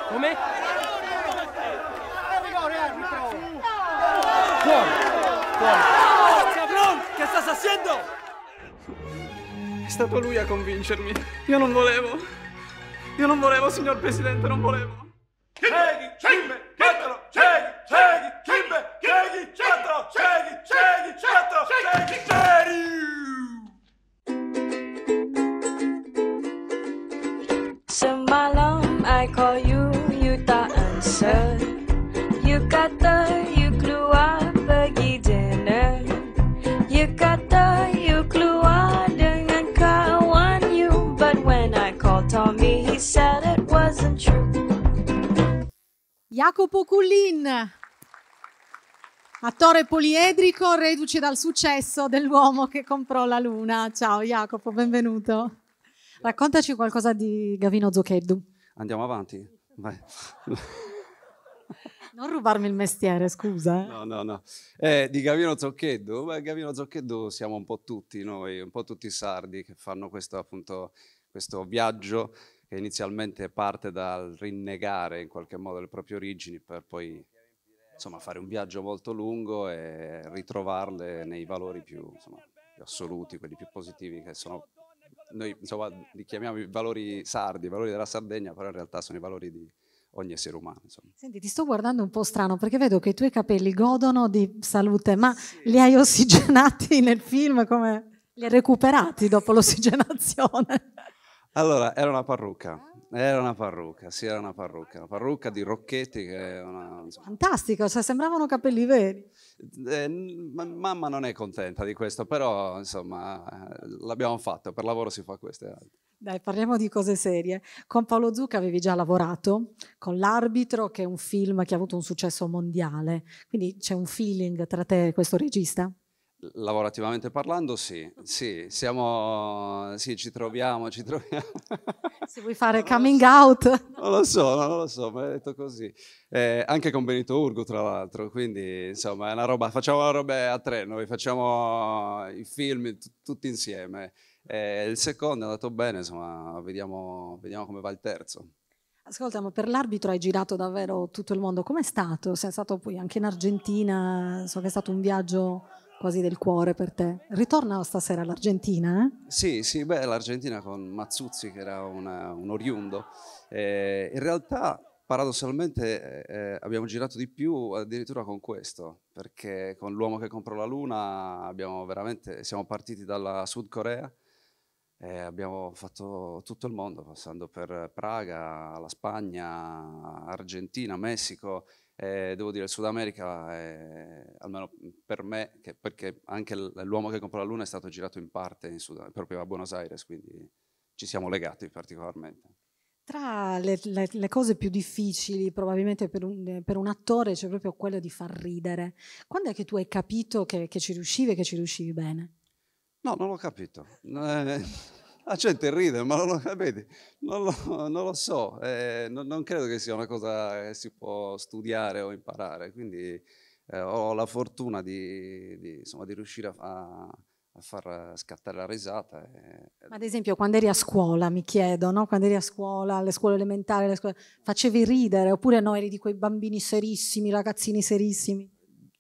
Come? Fuori! Fuori! Cabrón! Che stai haciendo? È stato lui a convincermi. Io non volevo. Io non volevo, signor Presidente, non volevo. Ceghi, Jacopo Cullin, attore poliedrico, reduce dal successo dell'uomo che comprò la luna. Ciao Jacopo, benvenuto. Raccontaci qualcosa di Gavino Zoccheddu. Andiamo avanti. Vai. Non rubarmi il mestiere, scusa. eh. No, no, no. Eh, di Gavino Zoccheddu? Beh, Gavino Zoccheddu siamo un po' tutti noi, un po' tutti i sardi che fanno questo, appunto, questo viaggio che inizialmente parte dal rinnegare in qualche modo le proprie origini per poi insomma, fare un viaggio molto lungo e ritrovarle nei valori più, insomma, più assoluti, quelli più positivi che sono noi insomma, li chiamiamo i valori sardi, i valori della Sardegna, però in realtà sono i valori di ogni essere umano. Insomma. Senti, ti sto guardando un po' strano perché vedo che i tuoi capelli godono di salute, ma li hai ossigenati nel film come li hai recuperati dopo l'ossigenazione? Allora, era una parrucca, era una parrucca, sì, era una parrucca, una parrucca di Rocchetti che è una... Fantastico, cioè sembravano capelli veri. eh, ma- mamma non è contenta di questo, però insomma eh, l'abbiamo fatto, per lavoro si fa questo. e altro. Dai, parliamo di cose serie. Con Paolo Zucca avevi già lavorato, con L'arbitro, che è un film che ha avuto un successo mondiale. Quindi c'è un feeling tra te e questo regista? Lavorativamente parlando, sì, sì, siamo, sì, ci troviamo, ci troviamo. Se vuoi fare coming out. Non lo so, non lo so, mi hai detto così. Eh, anche con Benito Urgu, tra l'altro, quindi insomma è una roba, facciamo la roba a tre, noi facciamo i film tutti insieme. Eh, il secondo è andato bene, insomma, vediamo, vediamo come va il terzo. Ascolta, ma per l'arbitro hai girato davvero tutto il mondo. Com'è stato? Sei stato poi anche in Argentina, so che è stato un viaggio quasi del cuore per te. Ritorna stasera all'Argentina, eh? Sì, sì, beh, l'Argentina con Mazzuzzi che era una- un oriundo. Eh, in realtà, paradossalmente, eh, abbiamo girato di più addirittura con questo, perché con L'uomo che comprò la luna abbiamo veramente, siamo partiti dalla Sud Corea e abbiamo fatto tutto il mondo, passando per Praga, la Spagna, Argentina, Messico Eh, devo dire, il Sud America, è, almeno per me, che- perché anche l'uomo che comprò la Luna è stato girato in parte in Sud- proprio a Buenos Aires, quindi ci siamo legati particolarmente. Tra le, le- le cose più difficili, probabilmente per un, per un attore, c'è proprio quello di far ridere. Quando è che tu hai capito che, che ci riuscivi e che ci riuscivi bene? No, non l'ho capito. Eh, la gente ride, ma non lo, vedi, non lo, non lo so. Eh, non, non credo che sia una cosa che si può studiare o imparare. Quindi eh, ho la fortuna di, di, insomma, di riuscire a, a- far scattare la risata. e- Ad esempio, quando eri a scuola, mi chiedo, no? Quando eri a scuola, alle scuole elementari, alle scuole- facevi ridere oppure no, eri di quei bambini serissimi, ragazzini serissimi?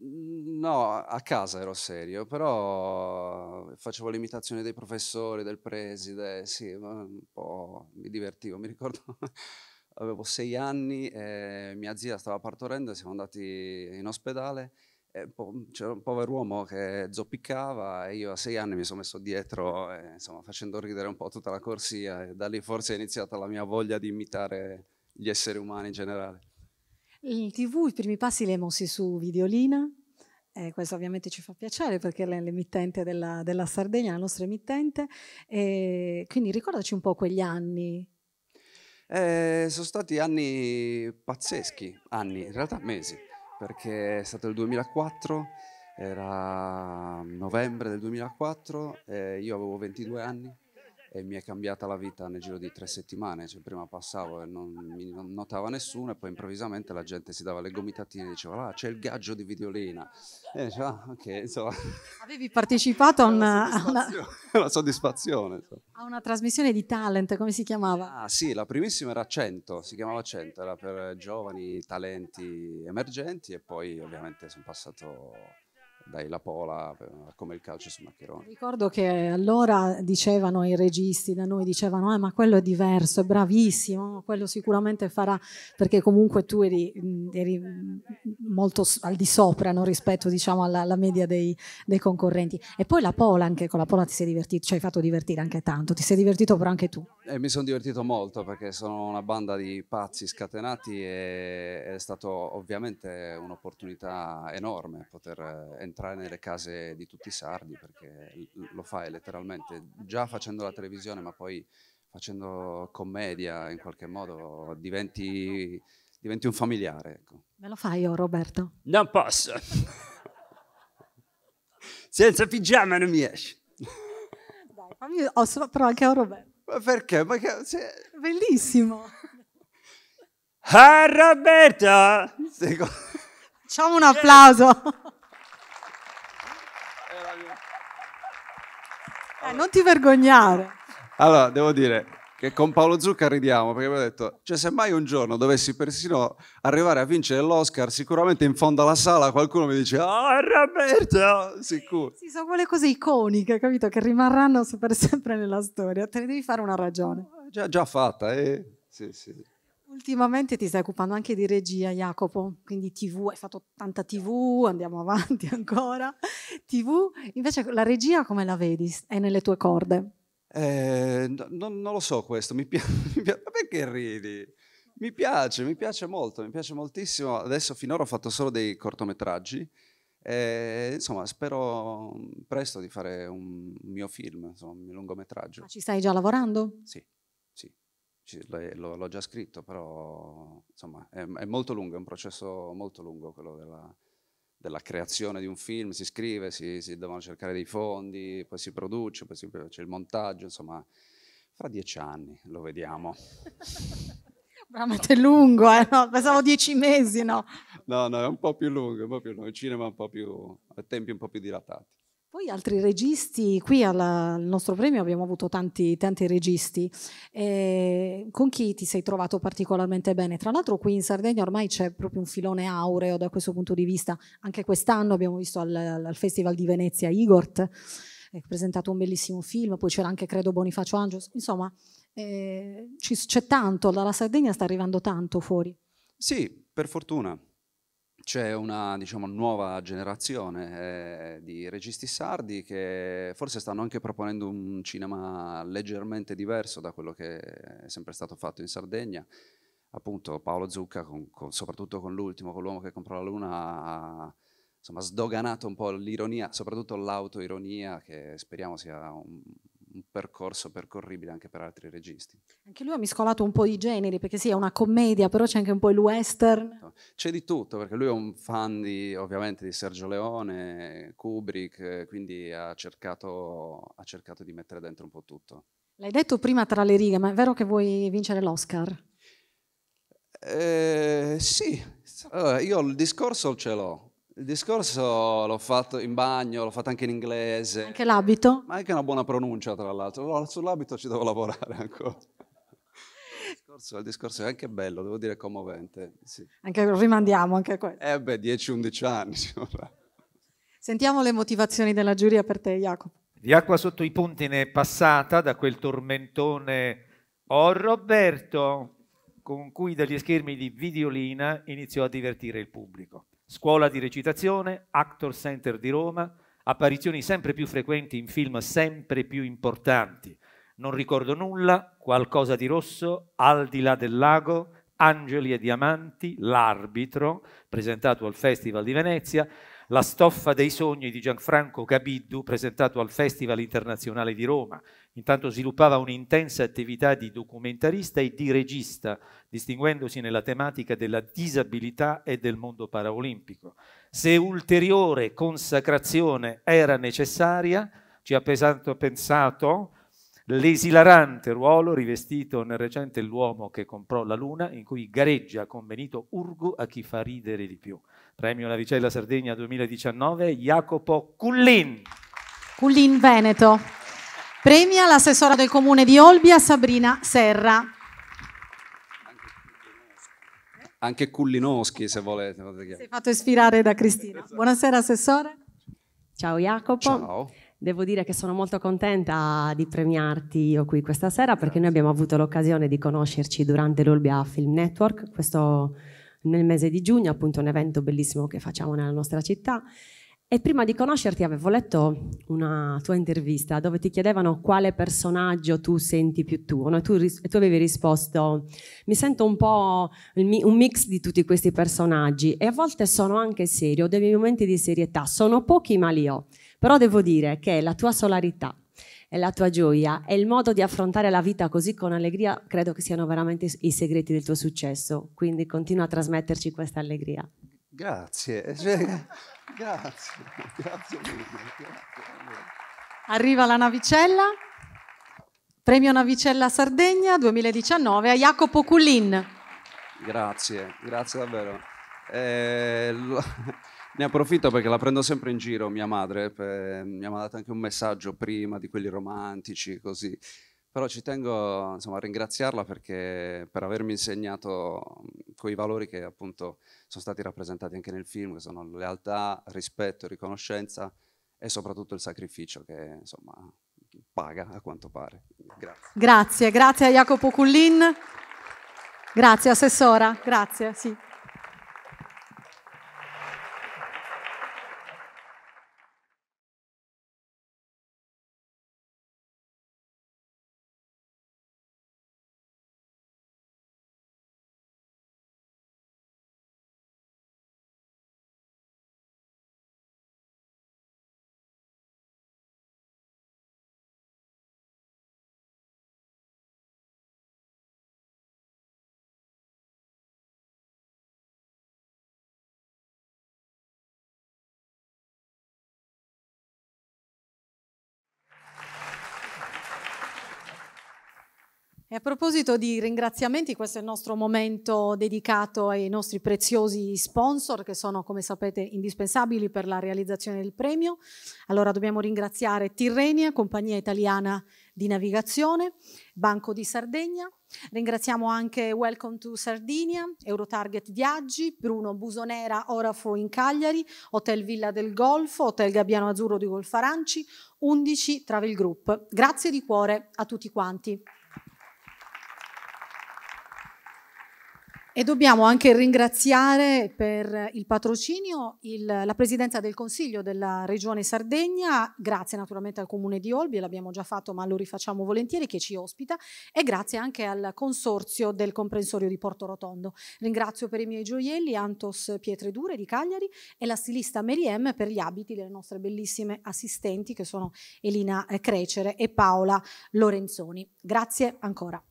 No, a casa ero serio, però facevo le imitazioni dei professori, del preside, sì, un po' mi divertivo. Mi ricordo, avevo sei anni e mia zia stava partorendo siamo andati in ospedale c'era un pover'uomo che zoppicava e io a sei anni mi sono messo dietro, e, insomma, facendo ridere un po' tutta la corsia e da lì forse è iniziata la mia voglia di imitare gli esseri umani in generale. In tv i primi passi li hai mossi su Videolina, e questo ovviamente ci fa piacere perché è l'emittente della, della Sardegna, la nostra emittente, e quindi ricordaci un po' quegli anni. Eh, sono stati anni pazzeschi, anni, in realtà mesi, perché è stato il 2004, era novembre del 2004, e io avevo 22 anni e mi è cambiata la vita nel giro di tre settimane, cioè prima passavo e non mi notava nessuno e poi improvvisamente la gente si dava le gomitatine e diceva ah c'è il gaggio di Videolina e dicevo ah ok insomma Avevi partecipato a una, a una- soddisfazione insomma. a una trasmissione di talent, come si chiamava? Ah sì, la primissima era 100, si chiamava 100, era per giovani talenti emergenti e poi ovviamente sono passato dai La Pola a come il calcio su Maccheroni. Ricordo che allora dicevano i registi da noi, dicevano, eh, ma quello è diverso, è bravissimo, quello sicuramente farà, perché comunque tu eri, eri, molto al di sopra no, rispetto diciamo, alla, alla media dei, dei concorrenti. E poi la Pola, anche con la Pola ti sei divertito, ci hai fatto divertire anche tanto, ti sei divertito però anche tu. E mi sono divertito molto perché sono una banda di pazzi scatenati e è stata ovviamente un'opportunità enorme poter eh, entrare nelle case di tutti i sardi perché lo fai letteralmente già facendo la televisione ma poi facendo commedia in qualche modo diventi, diventi un familiare. Ecco. Me lo fai io Roberto? Non posso. Senza pigiama non mi esce. Fammi- ho so- però anche a Roberto. Ma perché? Ma che- se- Bellissimo. Ah, Roberto! Facciamo un applauso. Eh, non ti vergognare. Allora, devo dire che con Paolo Zucca ridiamo perché abbiamo detto, cioè se mai un giorno dovessi persino arrivare a vincere l'Oscar, sicuramente in fondo alla sala qualcuno mi dice, ah Roberto, sicuro. Sì, sono quelle cose iconiche, capito? Che rimarranno per sempre nella storia. Te ne devi fare una ragione. Già, già fatta, eh? Sì, sì. Ultimamente ti stai occupando anche di regia, Jacopo, quindi TV, hai fatto tanta TV, andiamo avanti ancora. TV, invece la regia come la vedi? È nelle tue corde? Eh, no- non, lo so questo, mi piace, ma perché ridi? Mi piace, mi piace molto, mi piace moltissimo. Adesso finora ho fatto solo dei cortometraggi. e, insomma, spero presto di fare un mio film, insomma, un mio lungometraggio. Ma ci stai già lavorando? Sì, l'ho, già scritto, però insomma è, è molto lungo, è un processo molto lungo quello della, della creazione di un film, si scrive, si, si devono cercare dei fondi, poi si produce, poi c'è il montaggio, insomma, fra dieci anni lo vediamo. Veramente lungo, eh? no? pensavo dieci mesi, no? No, no, è un po' più lungo, un po' più lungo, il cinema è un po' più, a tempi un po' più dilatati. Poi altri registi, qui alla- al nostro premio abbiamo avuto tanti, tanti registi. Eh, con chi ti sei trovato particolarmente bene? Tra l'altro qui in Sardegna ormai c'è proprio un filone aureo da questo punto di vista. Anche quest'anno abbiamo visto al, al Festival di Venezia Igort, eh, presentato un bellissimo film, poi c'era anche credo Bonifacio Angios. Insomma, eh, c'è tanto, dalla Sardegna sta arrivando tanto fuori. Sì, per fortuna. C'è una diciamo, nuova generazione eh, di registi sardi che forse stanno anche proponendo un cinema leggermente diverso da quello che è sempre stato fatto in Sardegna. appunto Paolo Zucca, con- con- soprattutto con l'ultimo, con l'uomo che comprò la luna, ha insomma, sdoganato un po' l'ironia, soprattutto l'autoironia, che speriamo sia un, un percorso percorribile anche per altri registi. Anche lui ha mescolato un po' i generi, perché sì, è una commedia, però c'è anche un po' il western. C'è di tutto, perché lui è un fan di, ovviamente di Sergio Leone, Kubrick, quindi ha cercato, ha cercato di mettere dentro un po' tutto. L'hai detto prima tra le righe, ma è vero che vuoi vincere l'Oscar? Eh, sì, Allora, io il discorso ce l'ho. Il discorso l'ho fatto in bagno, l'ho fatto anche in inglese. Anche l'abito? Ma anche una buona pronuncia, tra l'altro. Sull'abito ci devo lavorare ancora. Il discorso, il discorso è anche bello, devo dire commovente. Sì. Anche rimandiamo anche questo. Eh beh, 10-11 anni. Sentiamo le motivazioni della giuria per te, Jacopo. Di acqua sotto i ponti ne è passata da quel tormentone Oh Roberto, con cui dagli schermi di Videolina iniziò a divertire il pubblico. Scuola di recitazione, Actor Center di Roma, apparizioni sempre più frequenti in film sempre più importanti. Non ricordo nulla, qualcosa di rosso, al di là del lago, Angeli e Diamanti, L'arbitro, presentato al Festival di Venezia, La stoffa dei sogni di Gianfranco Cabiddu, presentato al Festival internazionale di Roma. Intanto sviluppava un'intensa attività di documentarista e di regista, distinguendosi nella tematica della disabilità e del mondo paraolimpico. Se ulteriore consacrazione era necessaria, ci ha pesato- pensato l'esilarante ruolo rivestito nel recente L'uomo che comprò la luna, in cui gareggia con Benito Urgu a chi fa ridere di più. Premio Navicella Sardegna 2019, Jacopo Cullin. Cullin Veneto. Premia l'assessora del comune di Olbia, Sabrina Serra. Anche Kullinowski, se volete. Si è fatto ispirare da Cristina. Buonasera, assessore. Ciao Jacopo. Ciao. Devo dire che sono molto contenta di premiarti io qui questa sera perché noi abbiamo avuto l'occasione di conoscerci durante l'Olbia Film Network, questo nel mese di giugno, appunto un evento bellissimo che facciamo nella nostra città. E prima di conoscerti avevo letto una tua intervista dove ti chiedevano quale personaggio tu senti più tuo no? e, tu, e tu avevi risposto mi sento un po' un mix di tutti questi personaggi e a volte sono anche serio, ho dei momenti di serietà, sono pochi ma li ho, però devo dire che la tua solarità e la tua gioia e il modo di affrontare la vita così con allegria credo che siano veramente i segreti del tuo successo, quindi continua a trasmetterci questa allegria. Grazie. cioè, grazie. Grazie mille. grazie. Arriva la navicella. Premio Navicella Sardegna 2019 a Jacopo Cullin. Grazie, grazie davvero. Eh, lo- ne approfitto perché la prendo sempre in giro mia madre, per- mi ha mandato anche un messaggio prima di quelli romantici, così. Però ci tengo insomma, a ringraziarla perché per avermi insegnato quei valori che appunto sono stati rappresentati anche nel film, che sono lealtà, rispetto, riconoscenza e soprattutto il sacrificio che insomma paga a quanto pare. Grazie. Grazie, grazie a Jacopo Cullin. Grazie assessora, grazie, sì. Proposito di ringraziamenti, questo è il nostro momento dedicato ai nostri preziosi sponsor che sono, come sapete, indispensabili per la realizzazione del premio. Allora dobbiamo ringraziare Tirrenia, compagnia italiana di navigazione, Banco di Sardegna. Ringraziamo anche Welcome to Sardinia, Eurotarget Viaggi, Bruno Busonera, Orafo in Cagliari, Hotel Villa del Golfo, Hotel Gabbiano Azzurro di Golfaranci, 11 Travel Group. Grazie di cuore a tutti quanti. E dobbiamo anche ringraziare per il patrocinio il- la Presidenza del Consiglio della Regione Sardegna, grazie naturalmente al Comune di Olbia, l'abbiamo già fatto ma lo rifacciamo volentieri, che ci ospita, e grazie anche al Consorzio del Comprensorio di Porto Rotondo. Ringrazio per i miei gioielli Antos Pietredure di Cagliari e la stilista Meriem per gli abiti delle nostre bellissime assistenti che sono Elina Crecere e Paola Lorenzoni. Grazie ancora.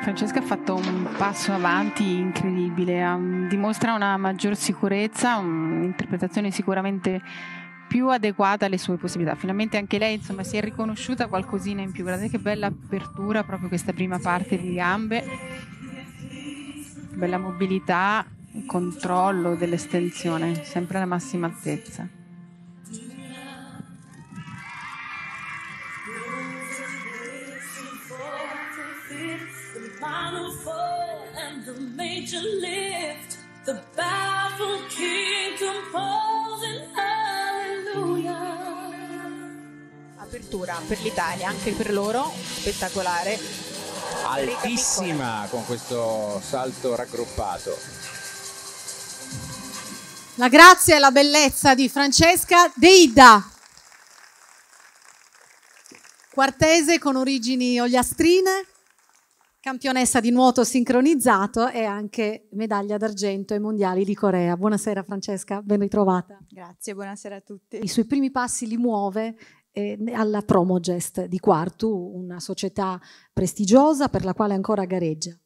Francesca ha fatto un passo avanti incredibile, um, dimostra una maggior sicurezza, un'interpretazione sicuramente più adeguata alle sue possibilità. Finalmente anche lei insomma, si è riconosciuta qualcosina in più. Guardate che bella apertura proprio questa prima parte di gambe, bella mobilità, controllo dell'estensione, sempre alla massima altezza. Major lift. The baffled king composing hallelujah. Apertura per l'Italia, anche per loro, spettacolare. altissima con questo salto raggruppato. La grazia e la bellezza di Francesca Deida. Quartese con origini ogliastrine, campionessa di nuoto sincronizzato e anche medaglia d'argento ai mondiali di Corea. Buonasera Francesca, ben ritrovata. Grazie, buonasera a tutti. I suoi primi passi li muove eh, alla Promogest di Quartu, una società prestigiosa per la quale ancora gareggia.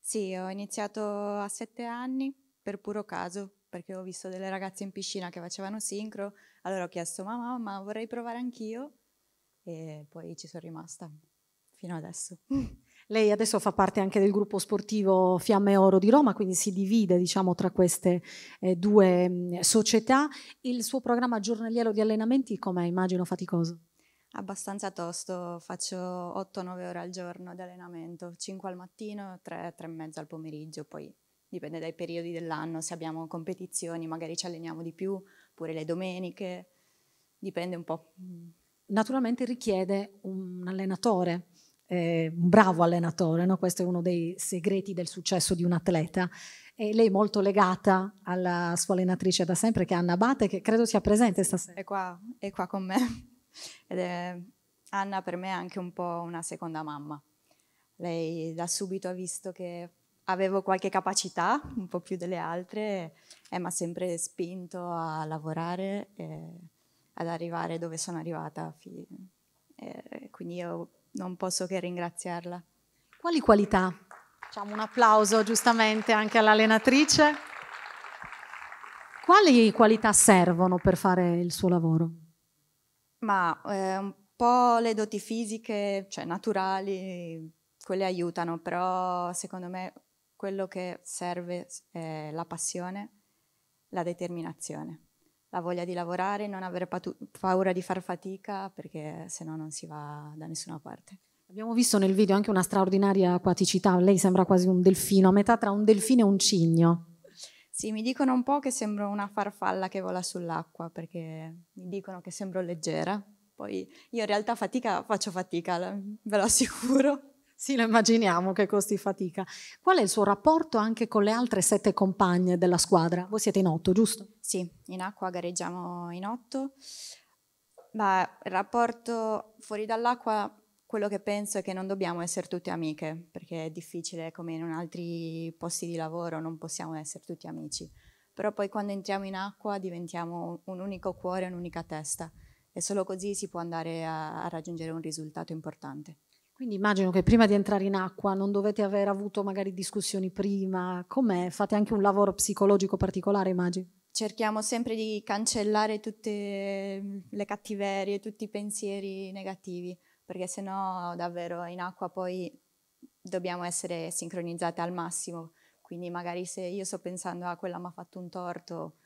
Sì, ho iniziato a sette anni per puro caso, perché ho visto delle ragazze in piscina che facevano sincro, allora ho chiesto mamma, ma vorrei provare anch'io e poi ci sono rimasta fino adesso. Lei adesso fa parte anche del gruppo sportivo Fiamme Oro di Roma, quindi si divide diciamo, tra queste eh, due mh, società. Il suo programma giornaliero di allenamenti com'è? Immagino faticoso. Abbastanza tosto, faccio 8-9 ore al giorno di allenamento, 5 al mattino, 3, 3 e mezza al pomeriggio, poi dipende dai periodi dell'anno, se abbiamo competizioni magari ci alleniamo di più, pure le domeniche, dipende un po'. Naturalmente richiede un allenatore, eh, un bravo allenatore, no? questo è uno dei segreti del successo di un atleta. E lei è molto legata alla sua allenatrice da sempre, che è Anna Abate, che credo sia presente stasera. È qua, è qua con me. Ed è, Anna per me è anche un po' una seconda mamma. Lei da subito ha visto che avevo qualche capacità, un po' più delle altre, e mi ha sempre spinto a lavorare e ad arrivare dove sono arrivata. fi- e quindi io non posso che ringraziarla. Quali qualità? Facciamo un applauso giustamente anche all'allenatrice. Quali qualità servono per fare il suo lavoro? Ma eh, un po' le doti fisiche, cioè naturali, quelle aiutano, però secondo me quello che serve è la passione, la determinazione, la voglia di lavorare, non avere paura di far fatica perché se no non si va da nessuna parte. Abbiamo visto nel video anche una straordinaria acquaticità, lei sembra quasi un delfino, a metà tra un delfino e un cigno. Sì, mi dicono un po' che sembro una farfalla che vola sull'acqua perché mi dicono che sembro leggera. Poi io in realtà fatica, faccio fatica, ve lo assicuro. Sì, lo immaginiamo che costi fatica. Qual è il suo rapporto anche con le altre sette compagne della squadra? Voi siete in otto, giusto? Sì, in acqua gareggiamo in otto, ma il rapporto fuori dall'acqua, quello che penso è che non dobbiamo essere tutte amiche, perché è difficile come in altri posti di lavoro, non possiamo essere tutti amici. Però poi quando entriamo in acqua diventiamo un unico cuore, un'unica testa e solo così si può andare a, a raggiungere un risultato importante. Quindi immagino che prima di entrare in acqua non dovete aver avuto magari discussioni prima. Com'è? Fate anche un lavoro psicologico particolare, immagino. cerchiamo sempre di cancellare tutte le cattiverie, tutti i pensieri negativi, perché sennò davvero in acqua poi dobbiamo essere sincronizzate al massimo. Quindi magari se io sto pensando a quella mi ha fatto un torto,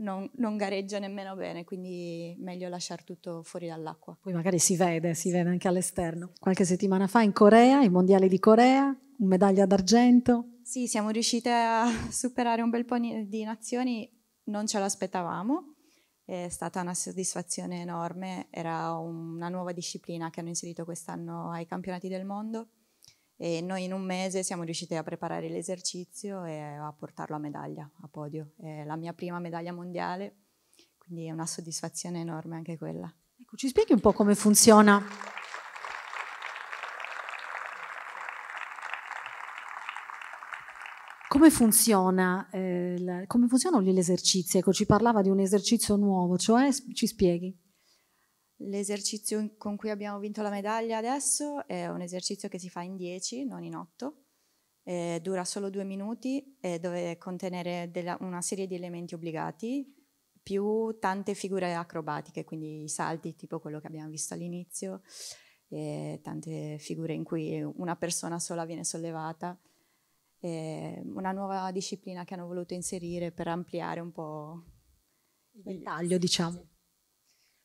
non, non gareggia nemmeno bene, quindi meglio lasciare tutto fuori dall'acqua. Poi magari si vede, si vede anche all'esterno. Qualche settimana fa in Corea, i mondiali di Corea, un medaglia d'argento. Sì, siamo riuscite a superare un bel po' di nazioni, non ce l'aspettavamo, è stata una soddisfazione enorme, era una nuova disciplina che hanno inserito quest'anno ai campionati del mondo e noi in un mese siamo riusciti a preparare l'esercizio e a portarlo a medaglia, a podio. È la mia prima medaglia mondiale, quindi è una soddisfazione enorme anche quella. Ecco, ci spieghi un po' come funziona? Come funziona, eh, esercizi? Ecco, ci parlava di un esercizio nuovo, cioè ci spieghi? L'esercizio con cui abbiamo vinto la medaglia adesso è un esercizio che si fa in 10, non in 8. dura solo due minuti e deve contenere della- una serie di elementi obbligati più tante figure acrobatiche, quindi i salti tipo quello che abbiamo visto all'inizio, e tante figure in cui una persona sola viene sollevata. È una nuova disciplina che hanno voluto inserire per ampliare un po' Il ventaglio, diciamo.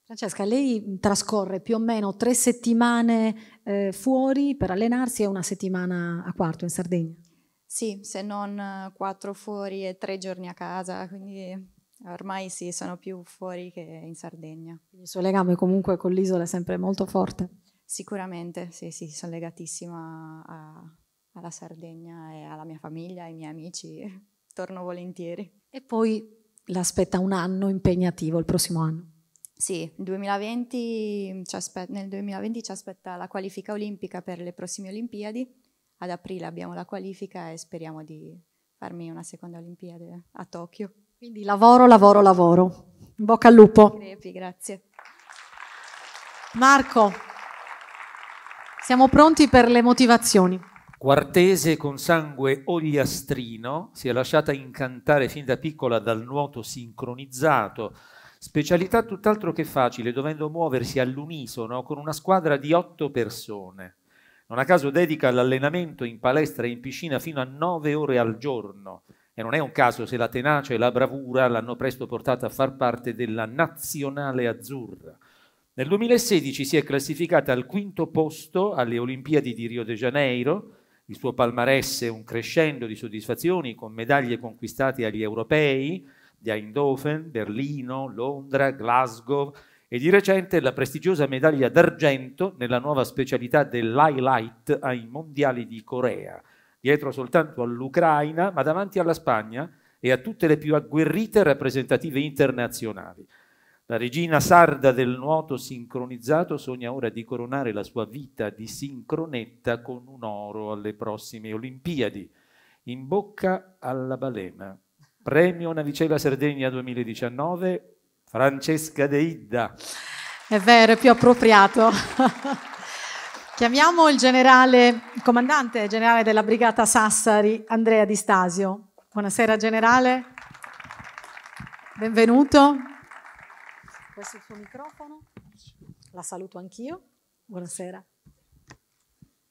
Francesca, lei trascorre più o meno tre settimane eh, fuori per allenarsi e una settimana a quarto in Sardegna. Sì, se non eh, quattro fuori e tre giorni a casa, quindi ormai sì, sono più fuori che in Sardegna. Il suo legame comunque con l'isola è sempre molto forte. Sicuramente, sì, sì, sono legatissima a- alla Sardegna e alla mia famiglia, ai miei amici, torno volentieri. E poi l'aspetta un anno impegnativo il prossimo anno. Sì, il 2020 ci aspe- nel 2020 ci aspetta la qualifica olimpica per le prossime Olimpiadi. Ad aprile abbiamo la qualifica e speriamo di farmi una seconda Olimpiade a Tokyo. Quindi lavoro, lavoro, lavoro. In bocca al lupo. Crepi, grazie. Marco, siamo pronti per le motivazioni. Quartese con sangue ogliastrino, si è lasciata incantare fin da piccola dal nuoto sincronizzato, specialità tutt'altro che facile, dovendo muoversi all'unisono con una squadra di otto persone. Non a caso dedica l'allenamento in palestra e in piscina fino a nove ore al giorno. E non è un caso se la tenacia e la bravura l'hanno presto portata a far parte della nazionale azzurra. Nel 2016 si è classificata al quinto posto alle Olimpiadi di Rio de Janeiro. Il suo palmarès è un crescendo di soddisfazioni con medaglie conquistate agli europei di Eindhoven, Berlino, Londra, Glasgow e di recente la prestigiosa medaglia d'argento nella nuova specialità dell'highlight ai mondiali di Corea, dietro soltanto all'Ucraina, ma davanti alla Spagna e a tutte le più agguerrite rappresentative internazionali. La regina sarda del nuoto sincronizzato sogna ora di coronare la sua vita di sincronetta con un oro alle prossime Olimpiadi. In bocca alla balena. Premio Navicella Sardegna 2019, Francesca De Idda. È vero, è più appropriato. Chiamiamo il generale, il comandante generale della brigata Sassari, Andrea Di Stasio. Buonasera generale, benvenuto. Questo è il suo microfono. La saluto anch'io. Buonasera.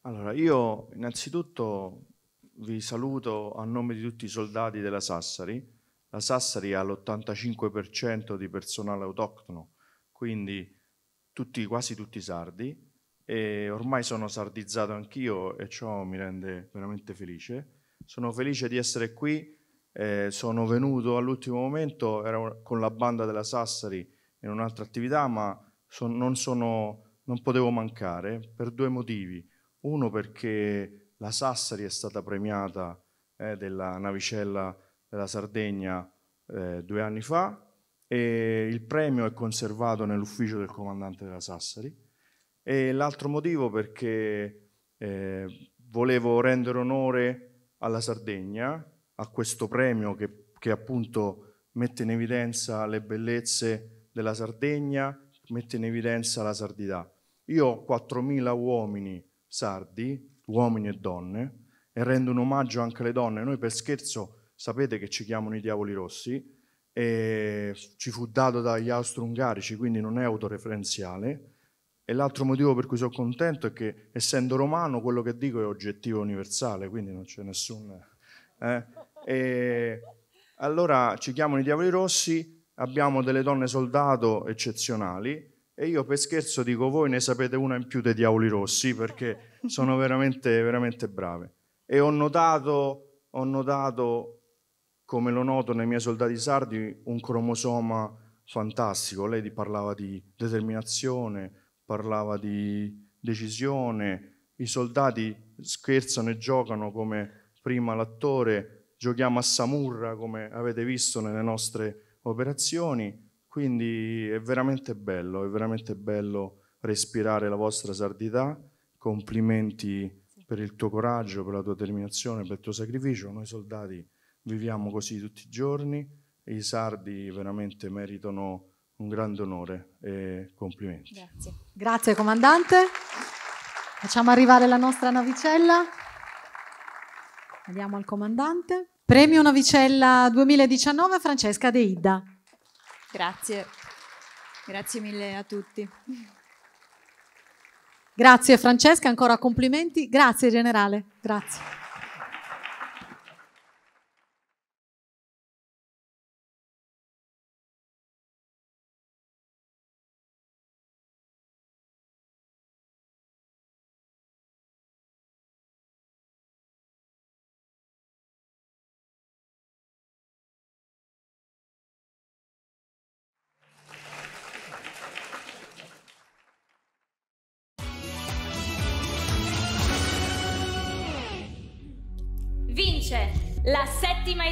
Allora, io innanzitutto vi saluto a nome di tutti i soldati della Sassari. La Sassari ha l'85% di personale autoctono, quindi tutti, quasi tutti sardi, e ormai sono sardizzato anch'io e ciò mi rende veramente felice. Sono felice di essere qui, eh, sono venuto all'ultimo momento, ero con la banda della Sassari in un'altra attività, ma son- non, sono, non potevo mancare per due motivi. Uno perché la Sassari è stata premiata eh, della navicella della Sardegna eh, due anni fa e il premio è conservato nell'ufficio del comandante della Sassari. E l'altro motivo perché eh, volevo rendere onore alla Sardegna, a questo premio che, che appunto mette in evidenza le bellezze della Sardegna, mette in evidenza la sardità. Io ho 4.000 uomini sardi, uomini e donne, e rendo un omaggio anche alle donne. Noi per scherzo sapete che ci chiamano i diavoli rossi, e ci fu dato dagli austro-ungarici, quindi non è autoreferenziale. E l'altro motivo per cui sono contento è che, essendo romano, quello che dico è oggettivo universale, quindi non c'è nessun... eh. E allora ci chiamano i diavoli rossi, abbiamo delle donne soldato eccezionali e io per scherzo dico voi ne sapete una in più dei diavoli rossi perché sono veramente, veramente brave. E ho notato, ho notato, come lo noto nei miei soldati sardi, un cromosoma fantastico. Lei parlava di determinazione, parlava di decisione, i soldati scherzano e giocano come prima l'attore, giochiamo a Samurra come avete visto nelle nostre operazioni, quindi è veramente bello, è veramente bello respirare la vostra sardità. Complimenti per il tuo coraggio, per la tua determinazione, per il tuo sacrificio. Noi soldati viviamo così tutti i giorni e i sardi veramente meritano un grande onore e complimenti. Grazie. Grazie comandante. Facciamo arrivare la nostra navicella. Andiamo al comandante. Premio Navicella 2019 Francesca De Idda. Grazie. Grazie mille a tutti. Grazie Francesca, ancora complimenti. Grazie generale. Grazie.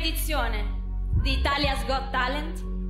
Edizione di Italia's Got Talent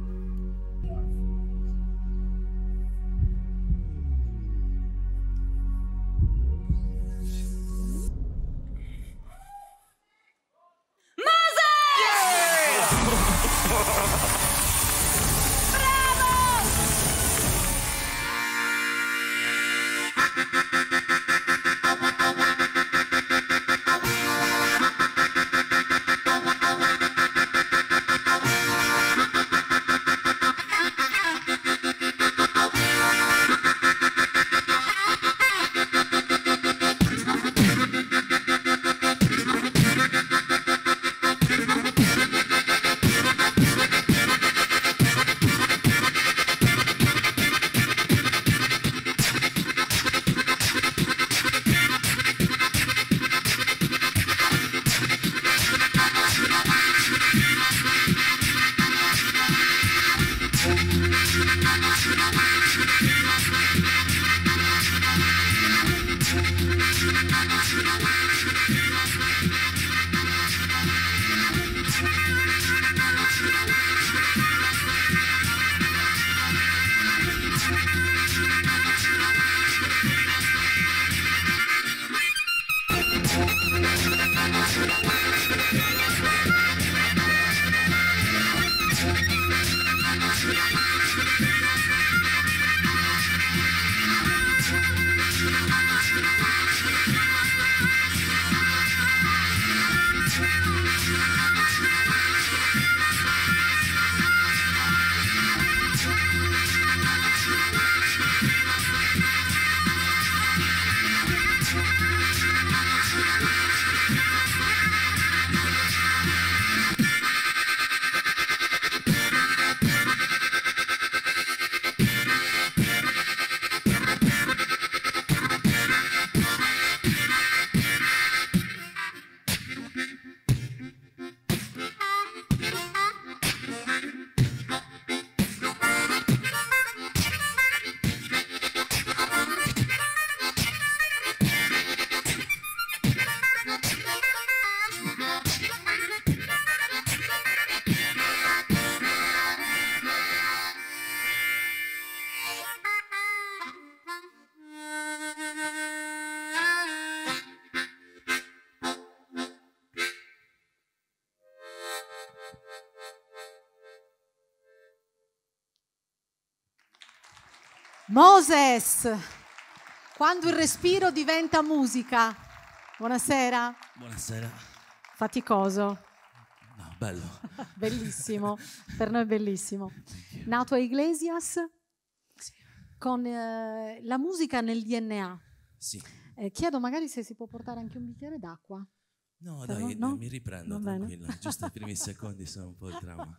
Moses, quando il respiro diventa musica. Buonasera. Buonasera. Faticoso. No, bello. bellissimo, per noi è bellissimo. Nato a Iglesias con eh, la musica nel DNA. Sì. Eh, chiedo magari se si può portare anche un bicchiere d'acqua. No, Per dai, no? mi riprendo, tranquilla. Giusto i primi secondi sono un po' il trauma.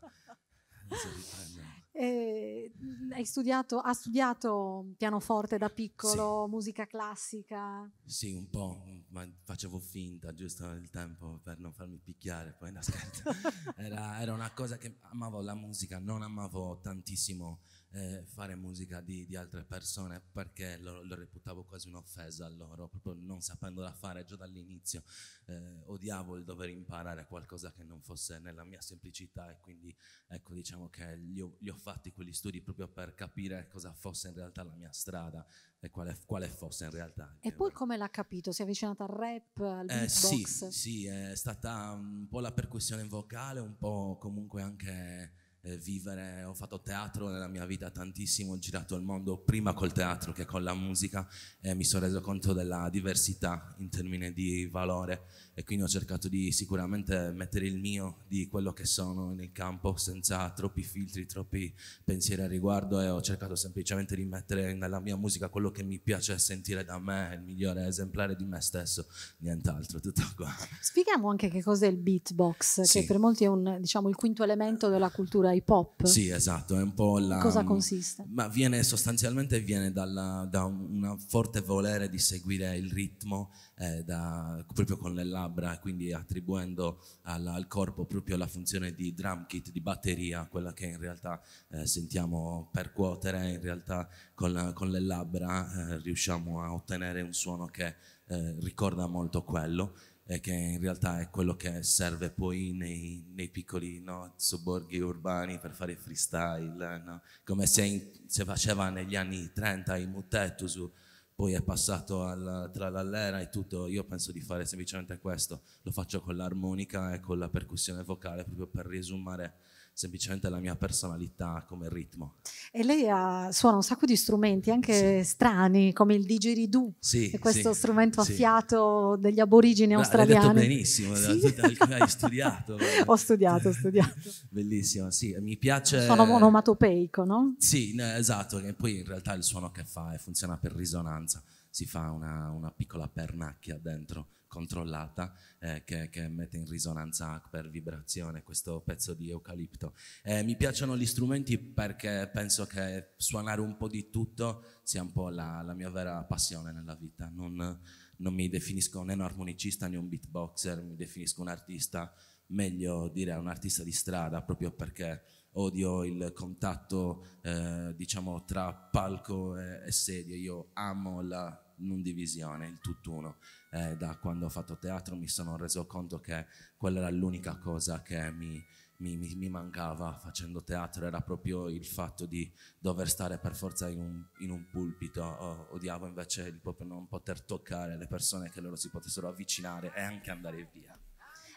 Eh, hai studiato, ha studiato pianoforte da piccolo, musica classica. Sì, un po', ma facevo finta, giusto il tempo per non farmi picchiare, poi no scherzo. Era, era una cosa che amavo la musica, non amavo tantissimo eh, fare musica di, di, altre persone perché lo, lo, reputavo quasi un'offesa a loro, proprio non sapendola fare già dall'inizio. Eh, odiavo il dover imparare qualcosa che non fosse nella mia semplicità e quindi ecco diciamo che li ho, li ho fatti quegli studi proprio per capire cosa fosse in realtà la mia strada e quale, quale fosse in realtà. E poi come l'ha capito? Si è avvicinato al rap, al eh, beatbox? Sì, sì, è stata un po' la percussione vocale, un po' comunque anche eh, vivere, ho fatto teatro nella mia vita tantissimo, ho girato il mondo prima col teatro che con la musica e mi sono reso conto della diversità in termini di valore e quindi ho cercato di sicuramente mettere il mio di quello che sono nel campo senza troppi filtri, troppi pensieri a riguardo e ho cercato semplicemente di mettere nella mia musica quello che mi piace sentire da me, il migliore esemplare di me stesso, nient'altro, tutto qua. Spieghiamo anche che cos'è il beatbox, Sì. che per molti è un, diciamo, il quinto elemento della cultura hip hop. Sì, esatto, è un po' la... Cosa consiste? Ma viene sostanzialmente viene dalla- da un forte volere di seguire il ritmo eh, da- proprio con le labbra, quindi attribuendo al, al corpo proprio la funzione di drum kit, di batteria, quella che in realtà eh, sentiamo percuotere, in realtà con, con le labbra eh, riusciamo a ottenere un suono che eh, ricorda molto quello e che in realtà è quello che serve poi nei, nei piccoli no, sobborghi urbani per fare freestyle, no? come se, in- se faceva negli anni 30 in Mutetusu, poi è passato al tralallera e tutto, io penso di fare semplicemente questo, lo faccio con l'armonica e con la percussione vocale proprio per riesumare semplicemente la mia personalità come ritmo. E lei ha- suona un sacco di strumenti, anche strani, come il didgeridoo, Sì, e questo sì, strumento a sì. fiato degli aborigeni Beh, australiani. Hai detto benissimo, Sì. hai studiato. ho studiato, ho studiato. Bellissimo, sì, mi piace... Suono onomatopeico, no? Sì, esatto, che poi in realtà il suono che fa funziona per risonanza, si fa una, una piccola pernacchia dentro controllata eh, che, che mette in risonanza per vibrazione questo pezzo di eucalipto. Eh, mi piacciono gli strumenti perché penso che suonare un po' di tutto sia un po' la, la mia vera passione nella vita. Non, non mi definisco né un armonicista né un beatboxer, mi definisco un artista, meglio dire un artista di strada proprio perché odio il contatto eh, diciamo tra palco e, e sedia, io amo la non divisione, il tutt'uno. Eh, da quando ho fatto teatro mi sono reso conto che quella era l'unica cosa che mi, mi- mi- mi mancava facendo teatro, era proprio il fatto di dover stare per forza in un, in un pulpito. O- odiavo invece il proprio non poter toccare le persone, che loro si potessero avvicinare e anche andare via.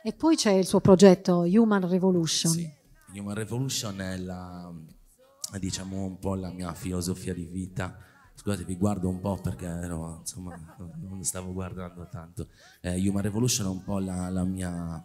E poi c'è il suo progetto Human Revolution. Human Revolution è la, diciamo un po' la mia filosofia di vita. Scusate, vi guardo un po' perché ero, insomma, non- stavo guardando tanto. Eh, Human Revolution è un po' la, la mia,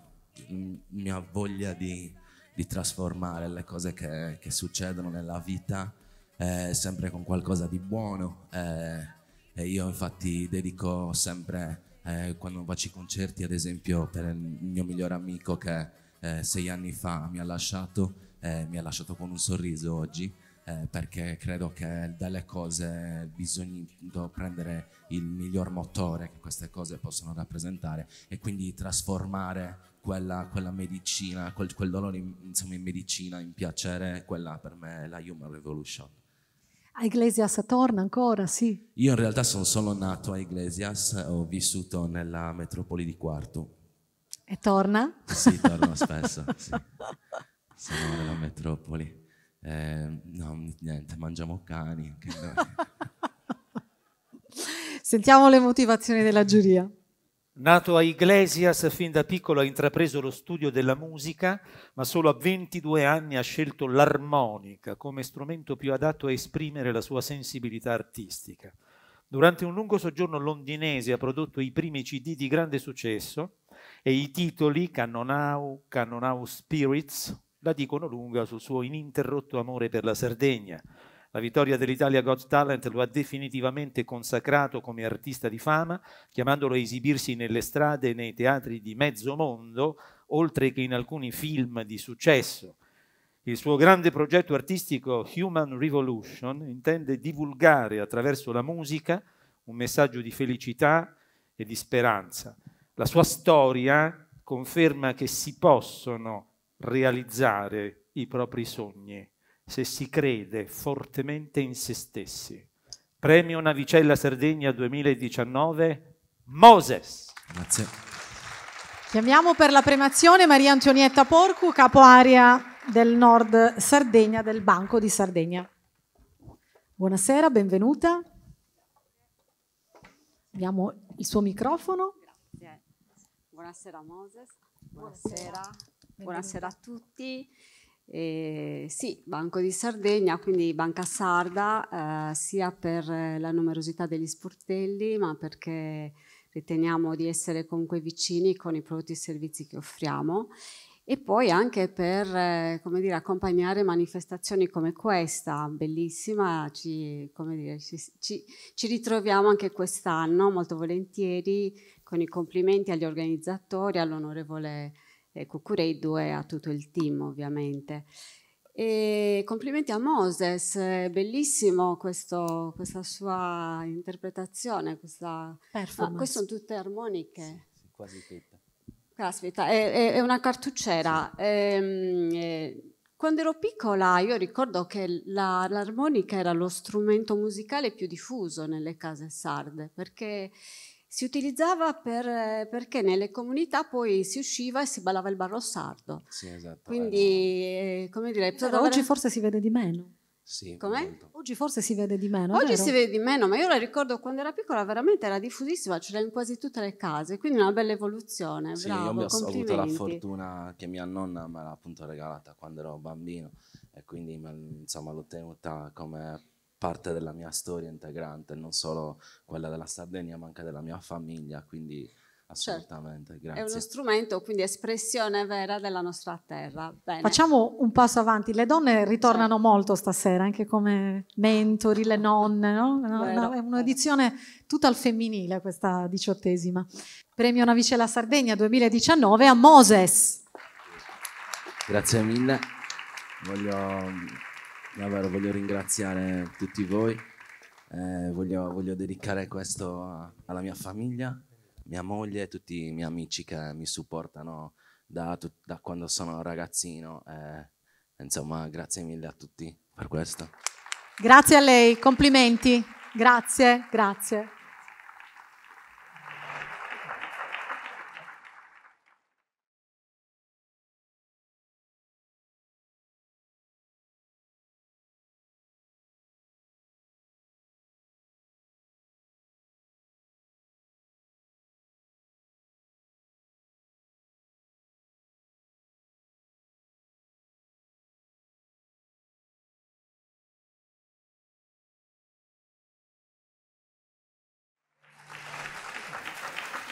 m- mia voglia di, di trasformare le cose che, che succedono nella vita eh, sempre con qualcosa di buono. eh, e io infatti dedico sempre, eh, quando faccio i concerti, ad esempio per il mio migliore amico che eh, sei anni fa mi ha lasciato, eh, mi ha lasciato con un sorriso oggi, eh, perché credo che dalle cose bisogna prendere il miglior motore che queste cose possono rappresentare e quindi trasformare quella, quella medicina, quel, quel dolore in, insomma, in medicina, in piacere, quella per me è la Human Revolution. A Iglesias torna ancora, sì. Io in realtà sono solo nato a Iglesias, ho vissuto nella metropoli di Quartu. E torna? Sì, torno spesso, sì. Sono nella metropoli. Eh, no, niente, mangiamo cani. Sentiamo le motivazioni della giuria. Nato a Iglesias, fin da piccolo ha intrapreso lo studio della musica, ma solo a 22 anni ha scelto l'armonica come strumento più adatto a esprimere la sua sensibilità artistica. Durante un lungo soggiorno londinese ha prodotto i primi CD di grande successo e i titoli Cannonau, Cannonau Spirits la dicono lunga sul suo ininterrotto amore per la Sardegna. La vittoria dell'Italia Got Talent lo ha definitivamente consacrato come artista di fama, chiamandolo a esibirsi nelle strade e nei teatri di mezzo mondo, oltre che in alcuni film di successo. Il suo grande progetto artistico Human Revolution intende divulgare attraverso la musica un messaggio di felicità e di speranza. La sua storia conferma che si possono realizzare i propri sogni se si crede fortemente in se stessi. Premio Navicella Sardegna 2019, Moses. Grazie. Chiamiamo per la premazione Maria Antonietta Porcu, capo area del Nord Sardegna del Banco di Sardegna. Buonasera, benvenuta. Abbiamo il suo microfono. Grazie. Buonasera Moses, buonasera, buonasera a tutti. Eh, sì, Banco di Sardegna, quindi Banca Sarda, eh, sia per la numerosità degli sportelli, ma perché riteniamo di essere comunque vicini con i prodotti e servizi che offriamo e poi anche per eh, come dire, accompagnare manifestazioni come questa, bellissima, ci, come dire, ci, ci, ci ritroviamo anche quest'anno molto volentieri con i complimenti agli organizzatori, all'onorevole eh, Cucureddu e a tutto il team ovviamente. E complimenti a Moses, bellissimo questo, questa sua interpretazione, questa, Performance. ah, queste sono tutte armoniche. Quasi tutte. Caspita, è, è- è una cartuccera. Ehm, eh, quando ero piccola io ricordo che la- l'armonica era lo strumento musicale più diffuso nelle case sarde, perché si utilizzava per- perché nelle comunità poi si usciva e si ballava il ballo sardo. Sì, esatto. Quindi, eh, come dire, Però poteva oggi avere- forse si vede di meno. Sì, Com'è? Oggi forse si vede di meno. Oggi vero? si vede di meno, ma io la ricordo quando era piccola, veramente era diffusissima, c'era in quasi tutte le case, quindi una bella evoluzione. Sì, bravo, io mi ho avuto la fortuna che mia nonna me l'ha appunto regalata quando ero bambino e quindi me- insomma l'ho tenuta come parte della mia storia integrante, non solo quella della Sardegna ma anche della mia famiglia, quindi assolutamente, Certo. È grazie. uno strumento, quindi espressione vera della nostra terra. Bene. Facciamo un passo avanti. Le donne ritornano molto stasera, anche come mentori, le nonne. No? No, Vero. no, è un'edizione tutta al femminile, questa diciottesima. Premio Navicella Sardegna 2019 a Moses. Grazie mille, voglio, davvero voglio ringraziare tutti voi, eh, voglio, voglio dedicare questo alla mia famiglia, mia moglie e tutti i miei amici che mi supportano da, da quando sono ragazzino. eh, insomma, grazie mille a tutti per questo. Grazie a lei, complimenti. Grazie, grazie.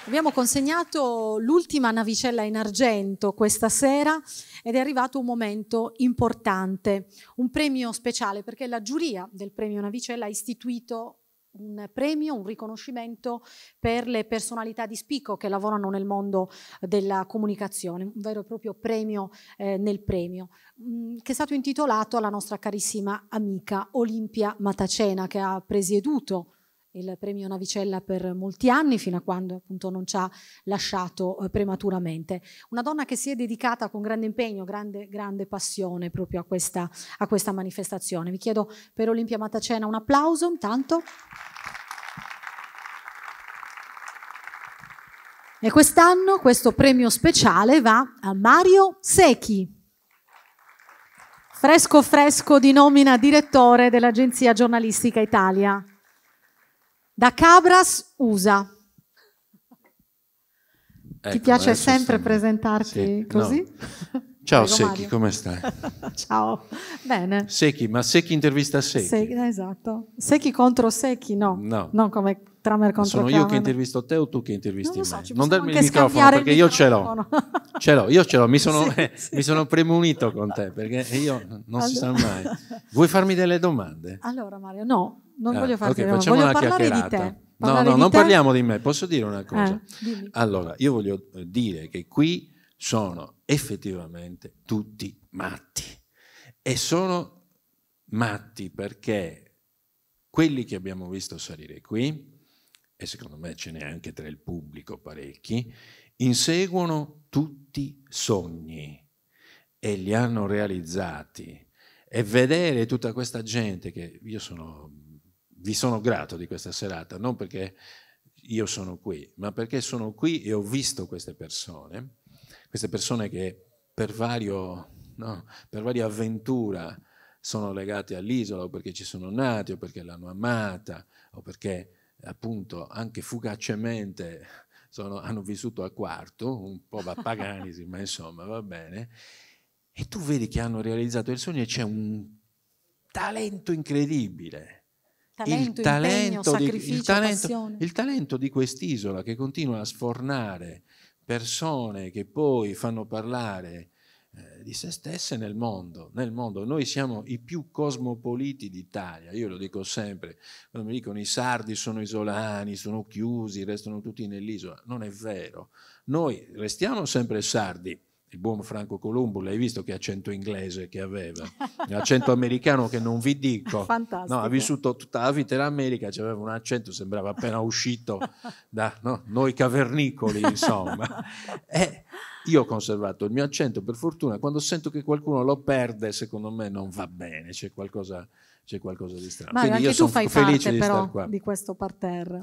Abbiamo consegnato l'ultima navicella in argento questa sera ed è arrivato un momento importante, un premio speciale perché la giuria del premio Navicella ha istituito un premio, un riconoscimento per le personalità di spicco che lavorano nel mondo della comunicazione, un vero e proprio premio eh, nel premio, mh, che è stato intitolato alla nostra carissima amica Olimpia Matacena che ha presieduto il premio Navicella per molti anni, fino a quando appunto non ci ha lasciato eh, prematuramente. Una donna che si è dedicata con grande impegno, grande, grande passione proprio a questa, a questa manifestazione. Vi chiedo per Olimpia Matacena un applauso, intanto. E quest'anno questo premio speciale va a Mario Secchi. Fresco fresco di nomina direttore dell'Agenzia Giornalistica Italia. Da Cabras USA. Ti Ecco, piace adesso sempre stiamo- presentarti Sì, così? no. Ciao Prego, Secchi, Mario. come stai? Ciao, bene. Secchi, ma Secchi intervista Secchi? Secchi, esatto. Secchi contro Secchi, no. No. Non come Tramer contro Sono io che intervisto te o tu che intervisti Non so, me? non darmi il microfono scambiare il perché io ce l'ho. microfono. Ce l'ho, io ce l'ho, mi sono, Sì, eh, sì. mi sono premunito con te perché io non si sa Allora- mai. Vuoi farmi delle domande? Allora Mario, no, non Ah, voglio farti ok, domande, facciamo voglio una chiacchierata. No, no, non te. parliamo di me, posso dire una cosa? Eh. Allora, io voglio eh, dire che qui sono effettivamente tutti matti. E sono matti perché quelli che abbiamo visto salire qui, e secondo me ce n'è anche tra il pubblico parecchi, inseguono tutti sogni e li hanno realizzati. E vedere tutta questa gente che io sono, vi sono grato di questa serata, non perché io sono qui, ma perché sono qui e ho visto queste persone, queste persone che per, vario, no, per varia avventura sono legate all'isola o perché ci sono nati o perché l'hanno amata o perché appunto anche fugacemente sono, hanno vissuto a quarto, un po' pagani, ma insomma va bene, e tu vedi che hanno realizzato il sogno e c'è un talento incredibile. Talento, il talento, impegno, di, il talento, il talento di quest'isola che continua a sfornare persone che poi fanno parlare eh, di se stesse nel mondo, nel mondo. Noi siamo i più cosmopoliti d'Italia, io lo dico sempre, quando mi dicono i sardi sono isolani, sono chiusi, restano tutti nell'isola, non è vero. Noi restiamo sempre sardi, il buon Franco Colombo, l'hai visto che accento inglese che aveva, l'accento americano che non vi dico. No, ha vissuto tutta la vita in America, aveva un accento, sembrava appena uscito da no, noi cavernicoli, insomma. E io ho conservato il mio accento, per fortuna, quando sento che qualcuno lo perde, secondo me non va bene, c'è qualcosa, c'è qualcosa di strano. Mario, Quindi io anche tu sono fai felice parte di però di questo parterre.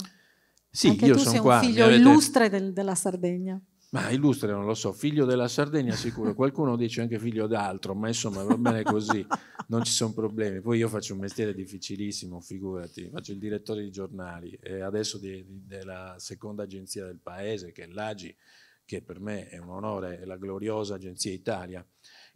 Sì, anche io tu sono sei qua, un mi figlio avete- illustre del- della Sardegna. Ma illustre non lo so, figlio della Sardegna sicuro, qualcuno dice anche figlio d'altro, ma insomma va bene così, non ci sono problemi. Poi io faccio un mestiere difficilissimo, figurati, faccio il direttore di giornali e adesso di- di- della seconda agenzia del paese, che è l'AGI, che per me è un onore, è la gloriosa Agenzia Italia.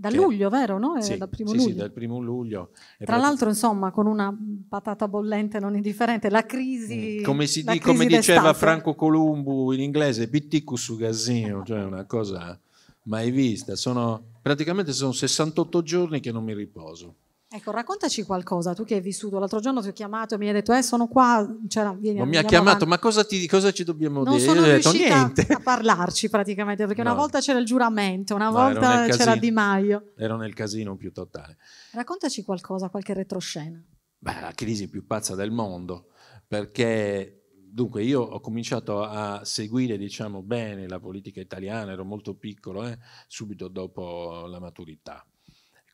Da che- luglio, vero? No? Sì, dal primo sì, luglio. sì, dal primo luglio. Tra proprio- l'altro, insomma, con una patata bollente non indifferente, la crisi. come, si crisi come diceva. Franco Columbu in inglese, bitticu su gasino, cioè una cosa mai vista. Sono, praticamente sono 68 giorni che non mi riposo. Ecco, raccontaci qualcosa. Tu che hai vissuto l'altro giorno, ti ho chiamato e mi hai detto, eh, sono qua. C'era, vieni, Non mi ha chiamato, avanti. ma cosa, ti- cosa ci dobbiamo Non dire? sono Io detto riuscita niente. a parlarci praticamente, perché una No. volta c'era il giuramento, una No, volta c'era. Di Maio. Ero nel casino più totale. Raccontaci qualcosa, qualche retroscena. Beh, la crisi più pazza del mondo, perché dunque io ho cominciato a seguire diciamo bene la politica italiana, ero molto piccolo, eh, subito dopo la maturità.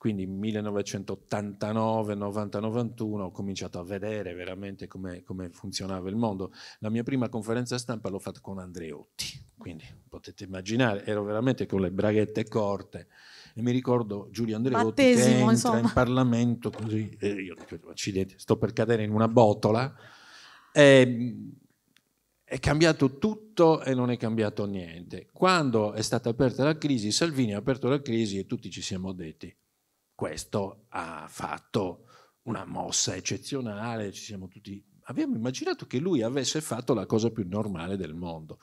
Quindi 1989, 90, 91 ho cominciato a vedere veramente come, come funzionava il mondo. La mia prima conferenza stampa l'ho fatta con Andreotti, quindi potete immaginare, ero veramente con le braghette corte e mi ricordo Giulio Andreotti che Battesimo, entra insomma. in Parlamento così e io dico, accidenti, sto per cadere in una botola. E, è cambiato tutto e non è cambiato niente. Quando è stata aperta la crisi, Salvini ha aperto la crisi e tutti ci siamo detti, questo ha fatto una mossa eccezionale, ci siamo tutti... Abbiamo immaginato che lui avesse fatto la cosa più normale del mondo,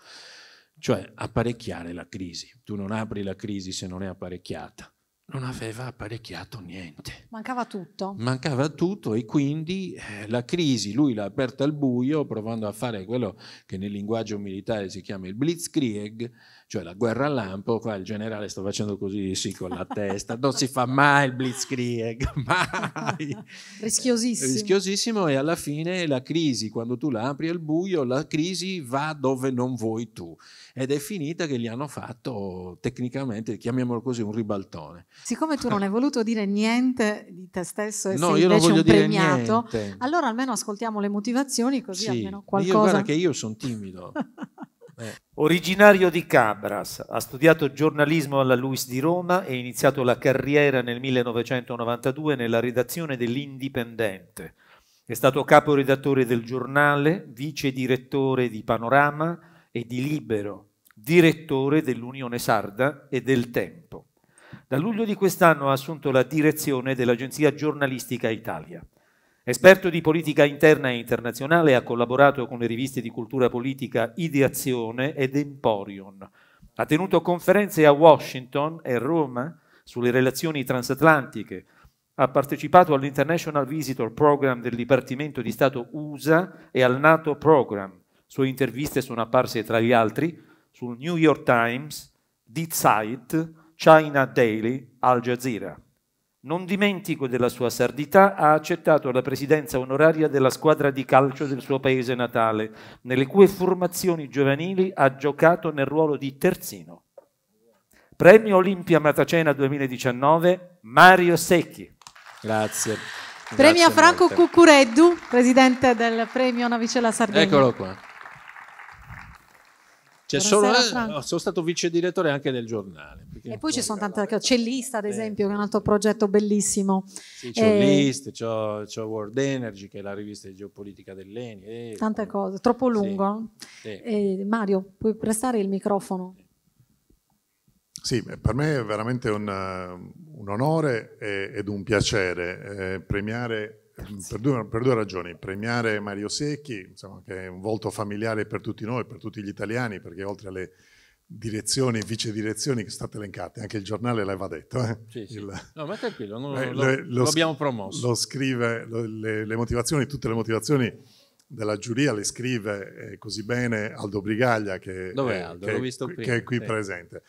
cioè apparecchiare la crisi. Tu non apri la crisi se non è apparecchiata. Non aveva apparecchiato niente. Mancava tutto. Mancava tutto e quindi eh, la crisi lui l'ha aperta al buio provando a fare quello che nel linguaggio militare si chiama il blitzkrieg, cioè la guerra al lampo. Qua il generale sta facendo così sì con la testa, non si fa mai il blitzkrieg, mai. Rischiosissimo. Rischiosissimo e alla fine la crisi, quando tu la apri al buio, la crisi va dove non vuoi tu. Ed è finita che gli hanno fatto tecnicamente, chiamiamolo così, un ribaltone. Siccome tu non hai voluto dire niente di te stesso e No, sei io non invece voglio un premiato, niente. allora almeno ascoltiamo le motivazioni così Sì, almeno io qualcosa. guarda che io sono timido. Eh. Originario di Cabras, ha studiato giornalismo alla Luis di Roma e iniziato la carriera nel 1992 nella redazione dell'Indipendente. È stato caporedattore del giornale, vice direttore di Panorama e di Libero, direttore dell'Unione Sarda e del Tempo. Da luglio di quest'anno ha assunto la direzione dell'agenzia giornalistica Italia. Esperto di politica interna e internazionale, ha collaborato con le riviste di cultura politica Ideazione ed Emporion. Ha tenuto conferenze a Washington e Roma sulle relazioni transatlantiche. Ha partecipato all'International Visitor Program del Dipartimento di Stato USA e al NATO Program. Sue interviste sono apparse tra gli altri sul New York Times, The Zeit, China Daily, Al Jazeera. Non dimentico della sua sardità, ha accettato la presidenza onoraria della squadra di calcio del suo paese natale, nelle cui formazioni giovanili ha giocato nel ruolo di terzino. Premio Olimpia Matacena 2019, Mario Secchi. Grazie. Premia Grazie Franco molte. Cuccureddu, presidente del premio Navicella Sardegna. Eccolo qua. C'è eh, Franco. sono stato vice direttore anche del giornale. E poi ci sono tante cose. C'è Lista, ad esempio, che è un altro progetto bellissimo. Sì, c'ho Eh, List, c'ho, c'ho World Energy, che è la rivista di geopolitica dell'ENI. e- Tante cose, troppo lungo. sì. Eh, Mario, puoi prestare il microfono? Sì, per me è veramente un, un onore ed un piacere eh, premiare per due, per due ragioni. Premiare Mario Secchi, insomma, che è un volto familiare per tutti noi, per tutti gli italiani, perché oltre alle direzioni e vice direzioni che state elencate, anche il giornale l'aveva detto. eh. Sì, sì. Il- No, ma tranquillo, non- eh, lo- lo sc- abbiamo promosso. Lo scrive, lo- le, le motivazioni, tutte le motivazioni della giuria le scrive eh, così bene Aldo Brigaglia che, Dov'è Aldo? che- visto che prima, è qui sì. presente.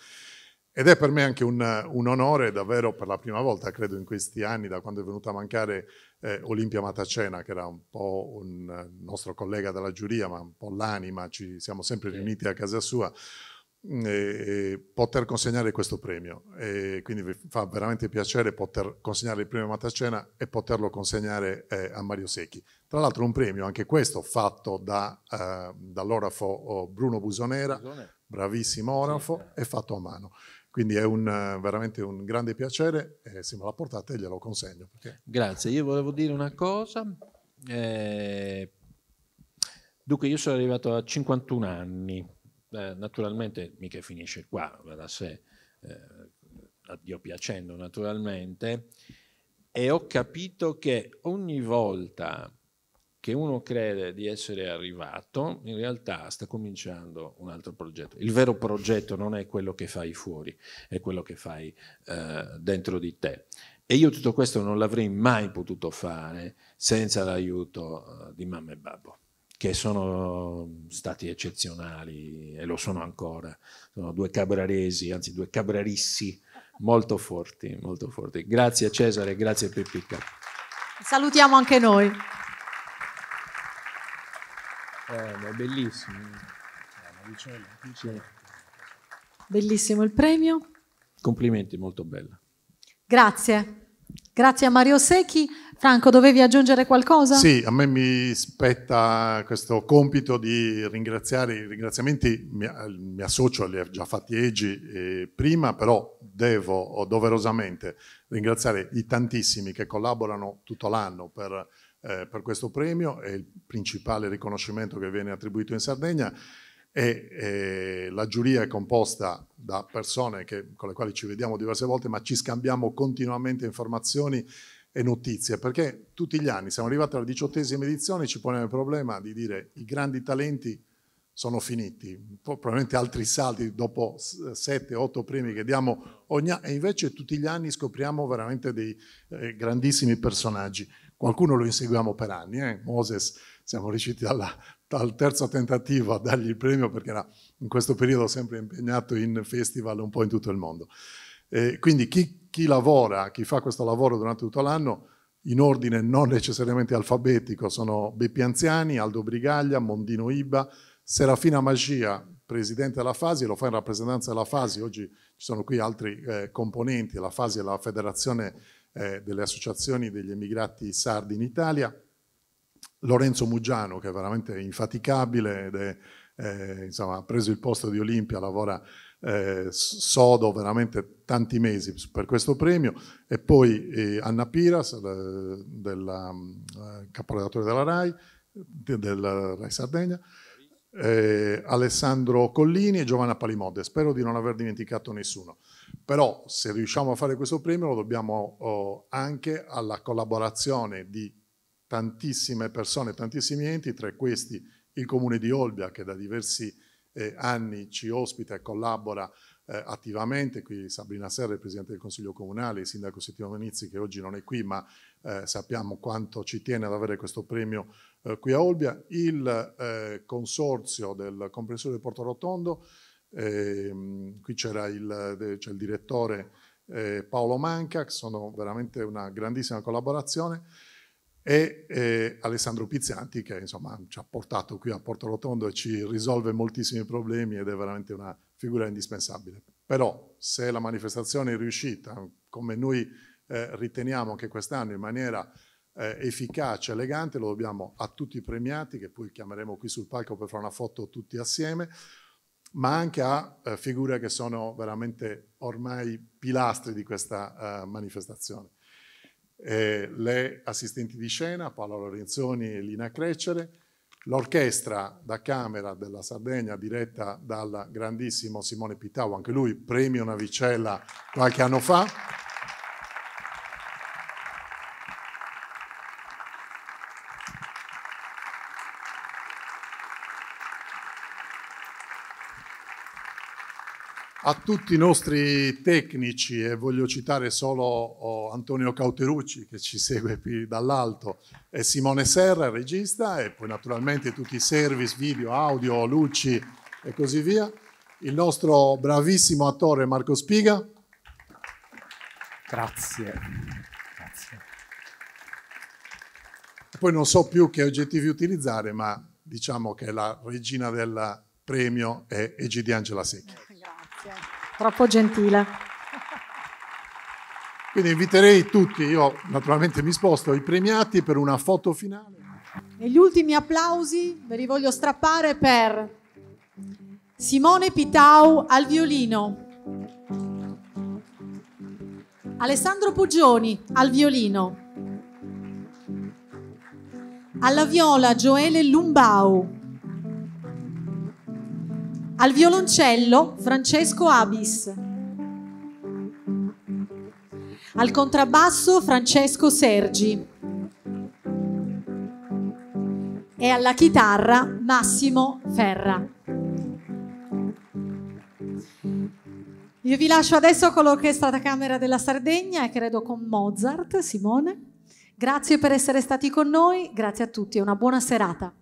Ed è per me anche un, un onore, davvero per la prima volta, credo in questi anni, da quando è venuta a mancare eh, Olimpia Matacena, che era un po' un eh, nostro collega della giuria, ma un po' l'anima, ci siamo sempre riuniti a casa sua, mm, e- e poter consegnare questo premio. E quindi mi fa veramente piacere poter consegnare il premio Matacena e poterlo consegnare eh, a Mario Secchi. Tra l'altro un premio, anche questo, fatto da, eh, dall'orafo oh, Bruno Busonera, Busonera. bravissimo orafo, e fatto a mano. Quindi è un, veramente un grande piacere e se me la portate glielo consegno. perché- Grazie, io volevo dire una cosa. eh, dunque, io sono arrivato a 51 anni, eh, naturalmente mica finisce qua, va da sé, eh, a Dio piacendo naturalmente, e ho capito che ogni volta che uno crede di essere arrivato, in realtà sta cominciando un altro progetto. Il vero progetto non è quello che fai fuori, è quello che fai eh, dentro di te. E io tutto questo non l'avrei mai potuto fare senza l'aiuto eh, di mamma e babbo, che sono stati eccezionali e lo sono ancora. Sono due cabraresi, anzi due cabrarissi molto forti, molto forti. Grazie Cesare, grazie a Peppica. Salutiamo anche noi. Eh, è bellissimo. Bellissimo il premio. Complimenti, molto bella. Grazie. Grazie a Mario Secchi. Franco, dovevi aggiungere qualcosa? Sì, a me mi spetta questo compito di ringraziare, i ringraziamenti mi, mi associo, li ha già fatti Egi eh, prima, però devo doverosamente ringraziare i tantissimi che collaborano tutto l'anno per, eh, per questo premio, è il principale riconoscimento che viene attribuito in Sardegna e eh, la giuria è composta da persone che- con le quali ci vediamo diverse volte, ma ci scambiamo continuamente informazioni e notizie, perché tutti gli anni siamo arrivati alla diciottesima edizione, ci poniamo il problema di dire i grandi talenti sono finiti, probabilmente altri salti dopo s- sette, otto premi che diamo ogni anno, e invece tutti gli anni scopriamo veramente dei eh, grandissimi personaggi. Qualcuno lo inseguiamo per anni, eh? Moses siamo riusciti dalla- dal terzo tentativo a dargli il premio perché era in questo periodo sempre impegnato in festival un po' in tutto il mondo. Eh, quindi chi, chi lavora, chi fa questo lavoro durante tutto l'anno, in ordine non necessariamente alfabetico, sono Beppi Anziani, Aldo Brigaglia, Mondino Iba, Serafina Magia, presidente della Fasi, lo fa in rappresentanza della Fasi, oggi ci sono qui altri eh, componenti, la Fasi è la federazione eh, delle associazioni degli emigrati sardi in Italia, Lorenzo Muggiano che è veramente infaticabile ed è, eh, insomma, ha preso il posto di Olimpia, lavora eh, sodo veramente tanti mesi per questo premio e poi eh, Anna Piras, eh, della, eh, caporedattore della RAI, de- del RAI Sardegna, eh, Alessandro Collini e Giovanna Palimode. Spero di non aver dimenticato nessuno. Però se riusciamo a fare questo premio lo dobbiamo oh, anche alla collaborazione di tantissime persone, tantissimi enti, tra questi il comune di Olbia che da diversi eh, anni ci ospita e collabora eh, attivamente, qui Sabrina Serra, Presidente del Consiglio Comunale, il Sindaco Settimano Venizzi che oggi non è qui, ma eh, sappiamo quanto ci tiene ad avere questo premio eh, qui a Olbia, il eh, consorzio del comprensore di Porto Rotondo, ehm, qui c'era il, il direttore eh, Paolo Manca, che sono veramente una grandissima collaborazione, e eh, Alessandro Pizzanti che insomma ci ha portato qui a Porto Rotondo e ci risolve moltissimi problemi ed è veramente una figura indispensabile. Però se la manifestazione è riuscita, come noi eh, riteniamo che quest'anno in maniera eh, efficace, elegante, lo dobbiamo a tutti i premiati, che poi chiameremo qui sul palco per fare una foto tutti assieme, ma anche a eh, figure che sono veramente ormai pilastri di questa eh, manifestazione. Eh, le assistenti di scena, Paola Lorenzoni e Lina Crecere, l'orchestra da camera della Sardegna diretta dal grandissimo Simone Pitau, anche lui premio Navicella qualche anno fa, a tutti i nostri tecnici e voglio citare solo oh, Antonio Cauterucci che ci segue qui dall'alto e Simone Serra, regista e poi naturalmente tutti i service video, audio, luci e così via. Il nostro bravissimo attore Marco Spiga. Grazie. Grazie. Poi non so più che oggettivi utilizzare, ma diciamo che la regina del premio è Egidi Angela Secchi. Troppo gentile. Quindi inviterei tutti, io naturalmente mi sposto, i premiati per una foto finale. E gli ultimi applausi ve li voglio strappare per Simone Pitau al violino, Alessandro Puggioni al violino, alla viola Gioele Lumbau, al violoncello Francesco Abis. Al contrabbasso Francesco Sergi. E alla chitarra Massimo Ferra. Io vi lascio adesso con l'Orchestra da Camera della Sardegna e credo con Mozart, Simone. Grazie per essere stati con noi, grazie a tutti e una buona serata.